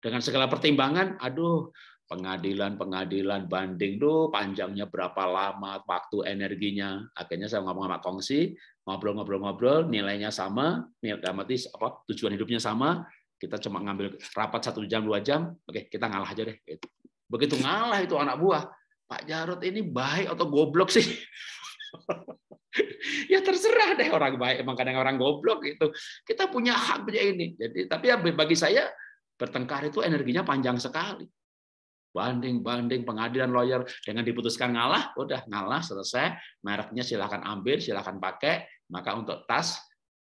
Dengan segala pertimbangan aduh pengadilan pengadilan banding tuh panjangnya berapa lama waktu energinya. Akhirnya saya ngomong sama kongsi ngobrol-ngobrol-ngobrol nilainya sama nilai apa tujuan hidupnya sama. Kita cuma ngambil rapat satu jam dua jam, oke kita ngalah aja deh. Gitu. Begitu ngalah itu anak buah, Pak Jarot ini baik atau goblok sih? ya terserah deh orang baik emang kadang orang goblok itu kita punya hak punya ini. Jadi tapi ya bagi saya bertengkar itu energinya panjang sekali. Banding banding pengadilan lawyer dengan diputuskan ngalah udah ngalah selesai. Mereknya silahkan ambil silahkan pakai. Maka untuk tas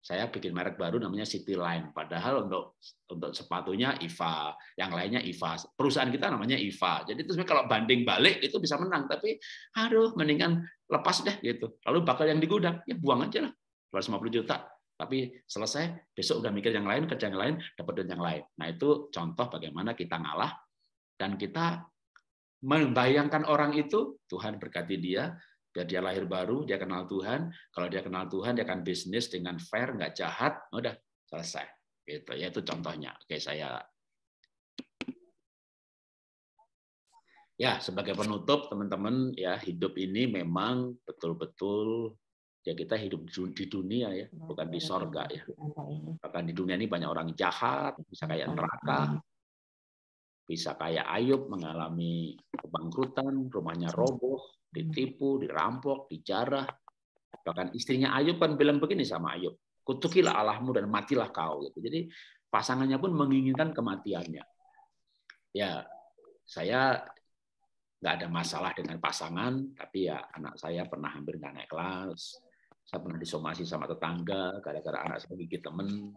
saya bikin merek baru namanya City Line. Padahal untuk untuk sepatunya IVA, yang lainnya IVA. Perusahaan kita namanya IVA. Jadi itu kalau banding balik itu bisa menang, tapi aduh mendingan lepas deh gitu. Lalu bakal yang di gudang, ya buang aja lah. 250 juta. Tapi selesai, besok udah mikir yang lain, kerja yang lain, dapat duit yang lain. Nah itu contoh bagaimana kita ngalah dan kita membayangkan orang itu, Tuhan berkati dia, biar dia lahir baru, dia kenal Tuhan. Kalau dia kenal Tuhan, dia akan bisnis dengan fair, nggak jahat, udah selesai. Gitu ya itu contohnya. Oke saya. Ya sebagai penutup teman-teman ya hidup ini memang betul-betul ya kita hidup di dunia ya bukan di sorga ya. bahkan di dunia ini banyak orang jahat bisa kayak neraka. bisa kayak Ayub mengalami kebangkrutan rumahnya roboh ditipu, dirampok, dijarah. Bahkan istrinya Ayub kan bilang begini sama Ayub, kutukilah Allahmu dan matilah kau. Gitu. Jadi pasangannya pun menginginkan kematiannya. Ya, saya nggak ada masalah dengan pasangan, tapi ya anak saya pernah hampir nggak naik kelas. Saya pernah disomasi sama tetangga gara-gara anak saya gigit temen.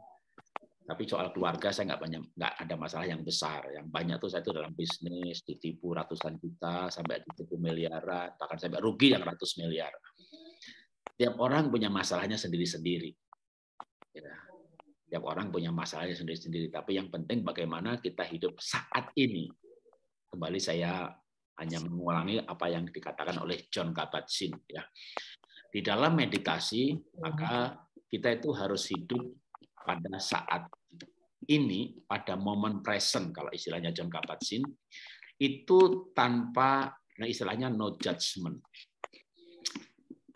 Tapi soal keluarga saya nggak banyak nggak ada masalah yang besar. Yang banyak tuh saya itu dalam bisnis ditipu ratusan juta sampai ditipu miliaran, bahkan sampai rugi yang ratus miliar. Tiap orang punya masalahnya sendiri-sendiri. Ya. Tiap orang punya masalahnya sendiri-sendiri. Tapi yang penting bagaimana kita hidup saat ini. Kembali saya hanya mengulangi apa yang dikatakan oleh John Kabat-Zinn ya. Di dalam meditasi maka kita itu harus hidup pada saat ini, pada momen present, kalau istilahnya John Kabat-Zinn, itu tanpa, nah istilahnya no judgment.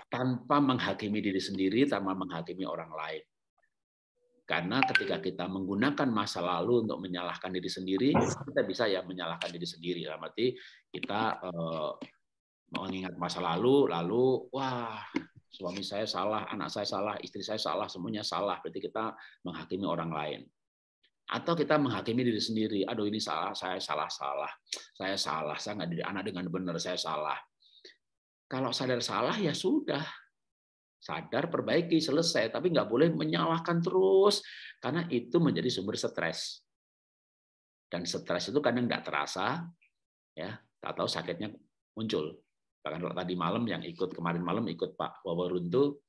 Tanpa menghakimi diri sendiri, tanpa menghakimi orang lain. Karena ketika kita menggunakan masa lalu untuk menyalahkan diri sendiri, kita bisa ya menyalahkan diri sendiri. Dalam arti kita eh, mengingat masa lalu, lalu wah suami saya salah, anak saya salah, istri saya salah, semuanya salah. Berarti kita menghakimi orang lain. Atau kita menghakimi diri sendiri. Aduh ini salah, saya salah-salah. Saya salah, saya nggak didik anak dengan benar, saya salah. Kalau sadar salah ya sudah. Sadar, perbaiki, selesai. Tapi nggak boleh menyalahkan terus. Karena itu menjadi sumber stres. Dan stres itu kadang nggak terasa, ya, tak tahu sakitnya muncul. Bahkan tadi malam yang ikut kemarin malam ikut Pak Wawaruntu,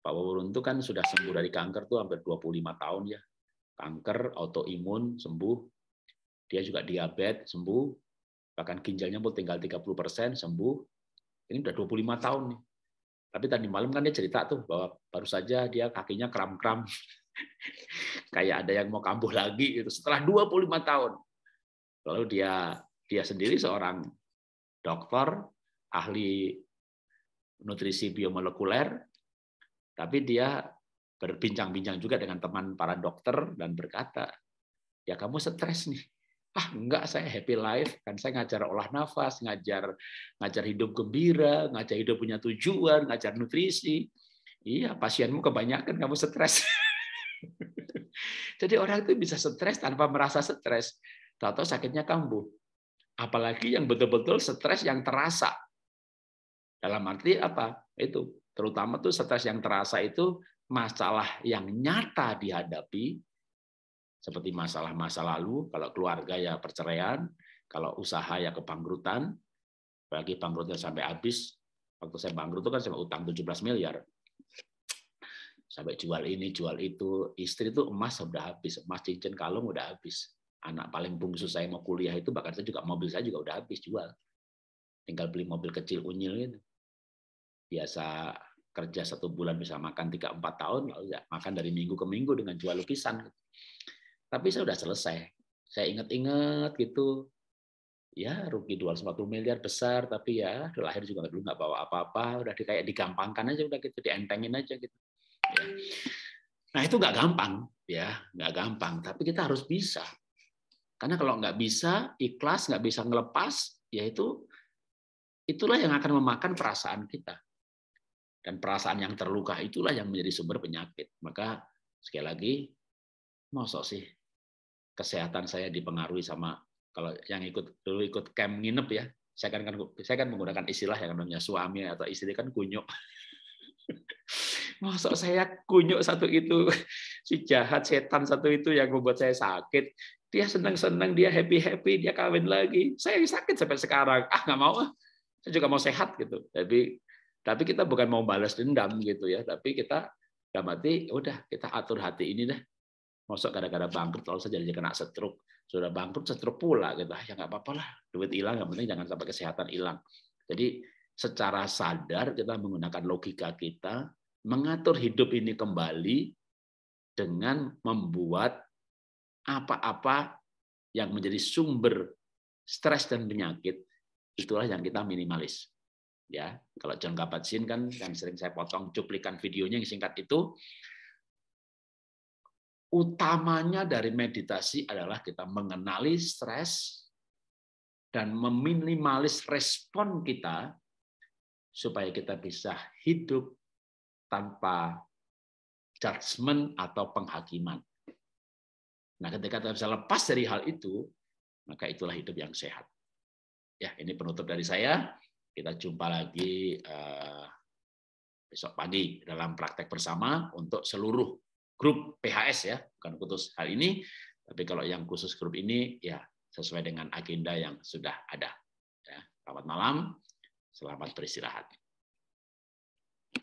Pak Wawaruntu kan sudah sembuh dari kanker tuh hampir 25 tahun ya. Kanker autoimun sembuh. Dia juga diabetes sembuh. Bahkan ginjalnya pun tinggal 30% sembuh. Ini udah 25 tahun nih. Tapi tadi malam kan dia cerita tuh bahwa baru saja dia kakinya kram-kram. Kayak ada yang mau kambuh lagi itu setelah 25 tahun. Lalu dia dia sendiri seorang dokter ahli nutrisi biomolekuler, tapi dia berbincang-bincang juga dengan teman para dokter dan berkata, ya kamu stres nih. Ah enggak, saya happy life, kan saya ngajar olah nafas, ngajar ngajar hidup gembira, ngajar hidup punya tujuan, ngajar nutrisi. Iya, pasienmu kebanyakan kamu stres. Jadi orang itu bisa stres tanpa merasa stres. Tahu-tahu sakitnya kambuh. Apalagi yang betul-betul stres yang terasa. Dalam arti apa? Itu terutama tuh stres yang terasa itu masalah yang nyata dihadapi seperti masalah masa lalu, kalau keluarga ya perceraian, kalau usaha ya kebangkrutan, apalagi bangkrutnya sampai habis. Waktu saya bangkrut itu kan sampai utang 17 miliar. Sampai jual ini, jual itu. Istri itu emas sudah habis, emas cincin kalung udah habis. Anak paling bungsu saya mau kuliah itu bahkan saya juga mobil saya juga udah habis jual. Tinggal beli mobil kecil unyil gitu biasa kerja satu bulan bisa makan tiga empat tahun lalu ya makan dari minggu ke minggu dengan jual lukisan. Tapi saya sudah selesai. Saya ingat-ingat gitu ya rugi 240 miliar besar tapi ya lahir juga dulu nggak bawa apa-apa udah kayak digampangkan aja udah gitu dientengin aja gitu. Ya. nah itu nggak gampang ya nggak gampang. Tapi kita harus bisa. Karena kalau nggak bisa ikhlas nggak bisa ngelepas ya itu itulah yang akan memakan perasaan kita dan perasaan yang terluka itulah yang menjadi sumber penyakit. Maka sekali lagi, mosok sih kesehatan saya dipengaruhi sama kalau yang ikut dulu ikut camp nginep ya, saya kan, kan saya kan menggunakan istilah yang namanya suami atau istri kan kunyuk. Mosok saya kunyuk satu itu, si jahat setan satu itu yang membuat saya sakit. Dia senang-senang, dia happy-happy, dia kawin lagi. Saya sakit sampai sekarang. Ah nggak mau ah. Saya juga mau sehat gitu. Tapi tapi kita bukan mau balas dendam gitu ya, tapi kita dalam hati, udah kita atur hati ini deh. Masuk gara-gara bangkrut lalu saja jadi kena stroke. Sudah bangkrut stroke pula gitu. Ya nggak apa-apa lah, duit hilang yang penting jangan sampai kesehatan hilang. Jadi secara sadar kita menggunakan logika kita mengatur hidup ini kembali dengan membuat apa-apa yang menjadi sumber stres dan penyakit itulah yang kita minimalis ya kalau John Kabat-Zinn kan yang sering saya potong cuplikan videonya yang singkat itu utamanya dari meditasi adalah kita mengenali stres dan meminimalis respon kita supaya kita bisa hidup tanpa judgment atau penghakiman. Nah, ketika kita bisa lepas dari hal itu, maka itulah hidup yang sehat. Ya, ini penutup dari saya. Kita jumpa lagi uh, besok pagi dalam praktek bersama untuk seluruh grup PHS ya, bukan khusus hal ini, tapi kalau yang khusus grup ini ya sesuai dengan agenda yang sudah ada. Ya, selamat malam, selamat beristirahat.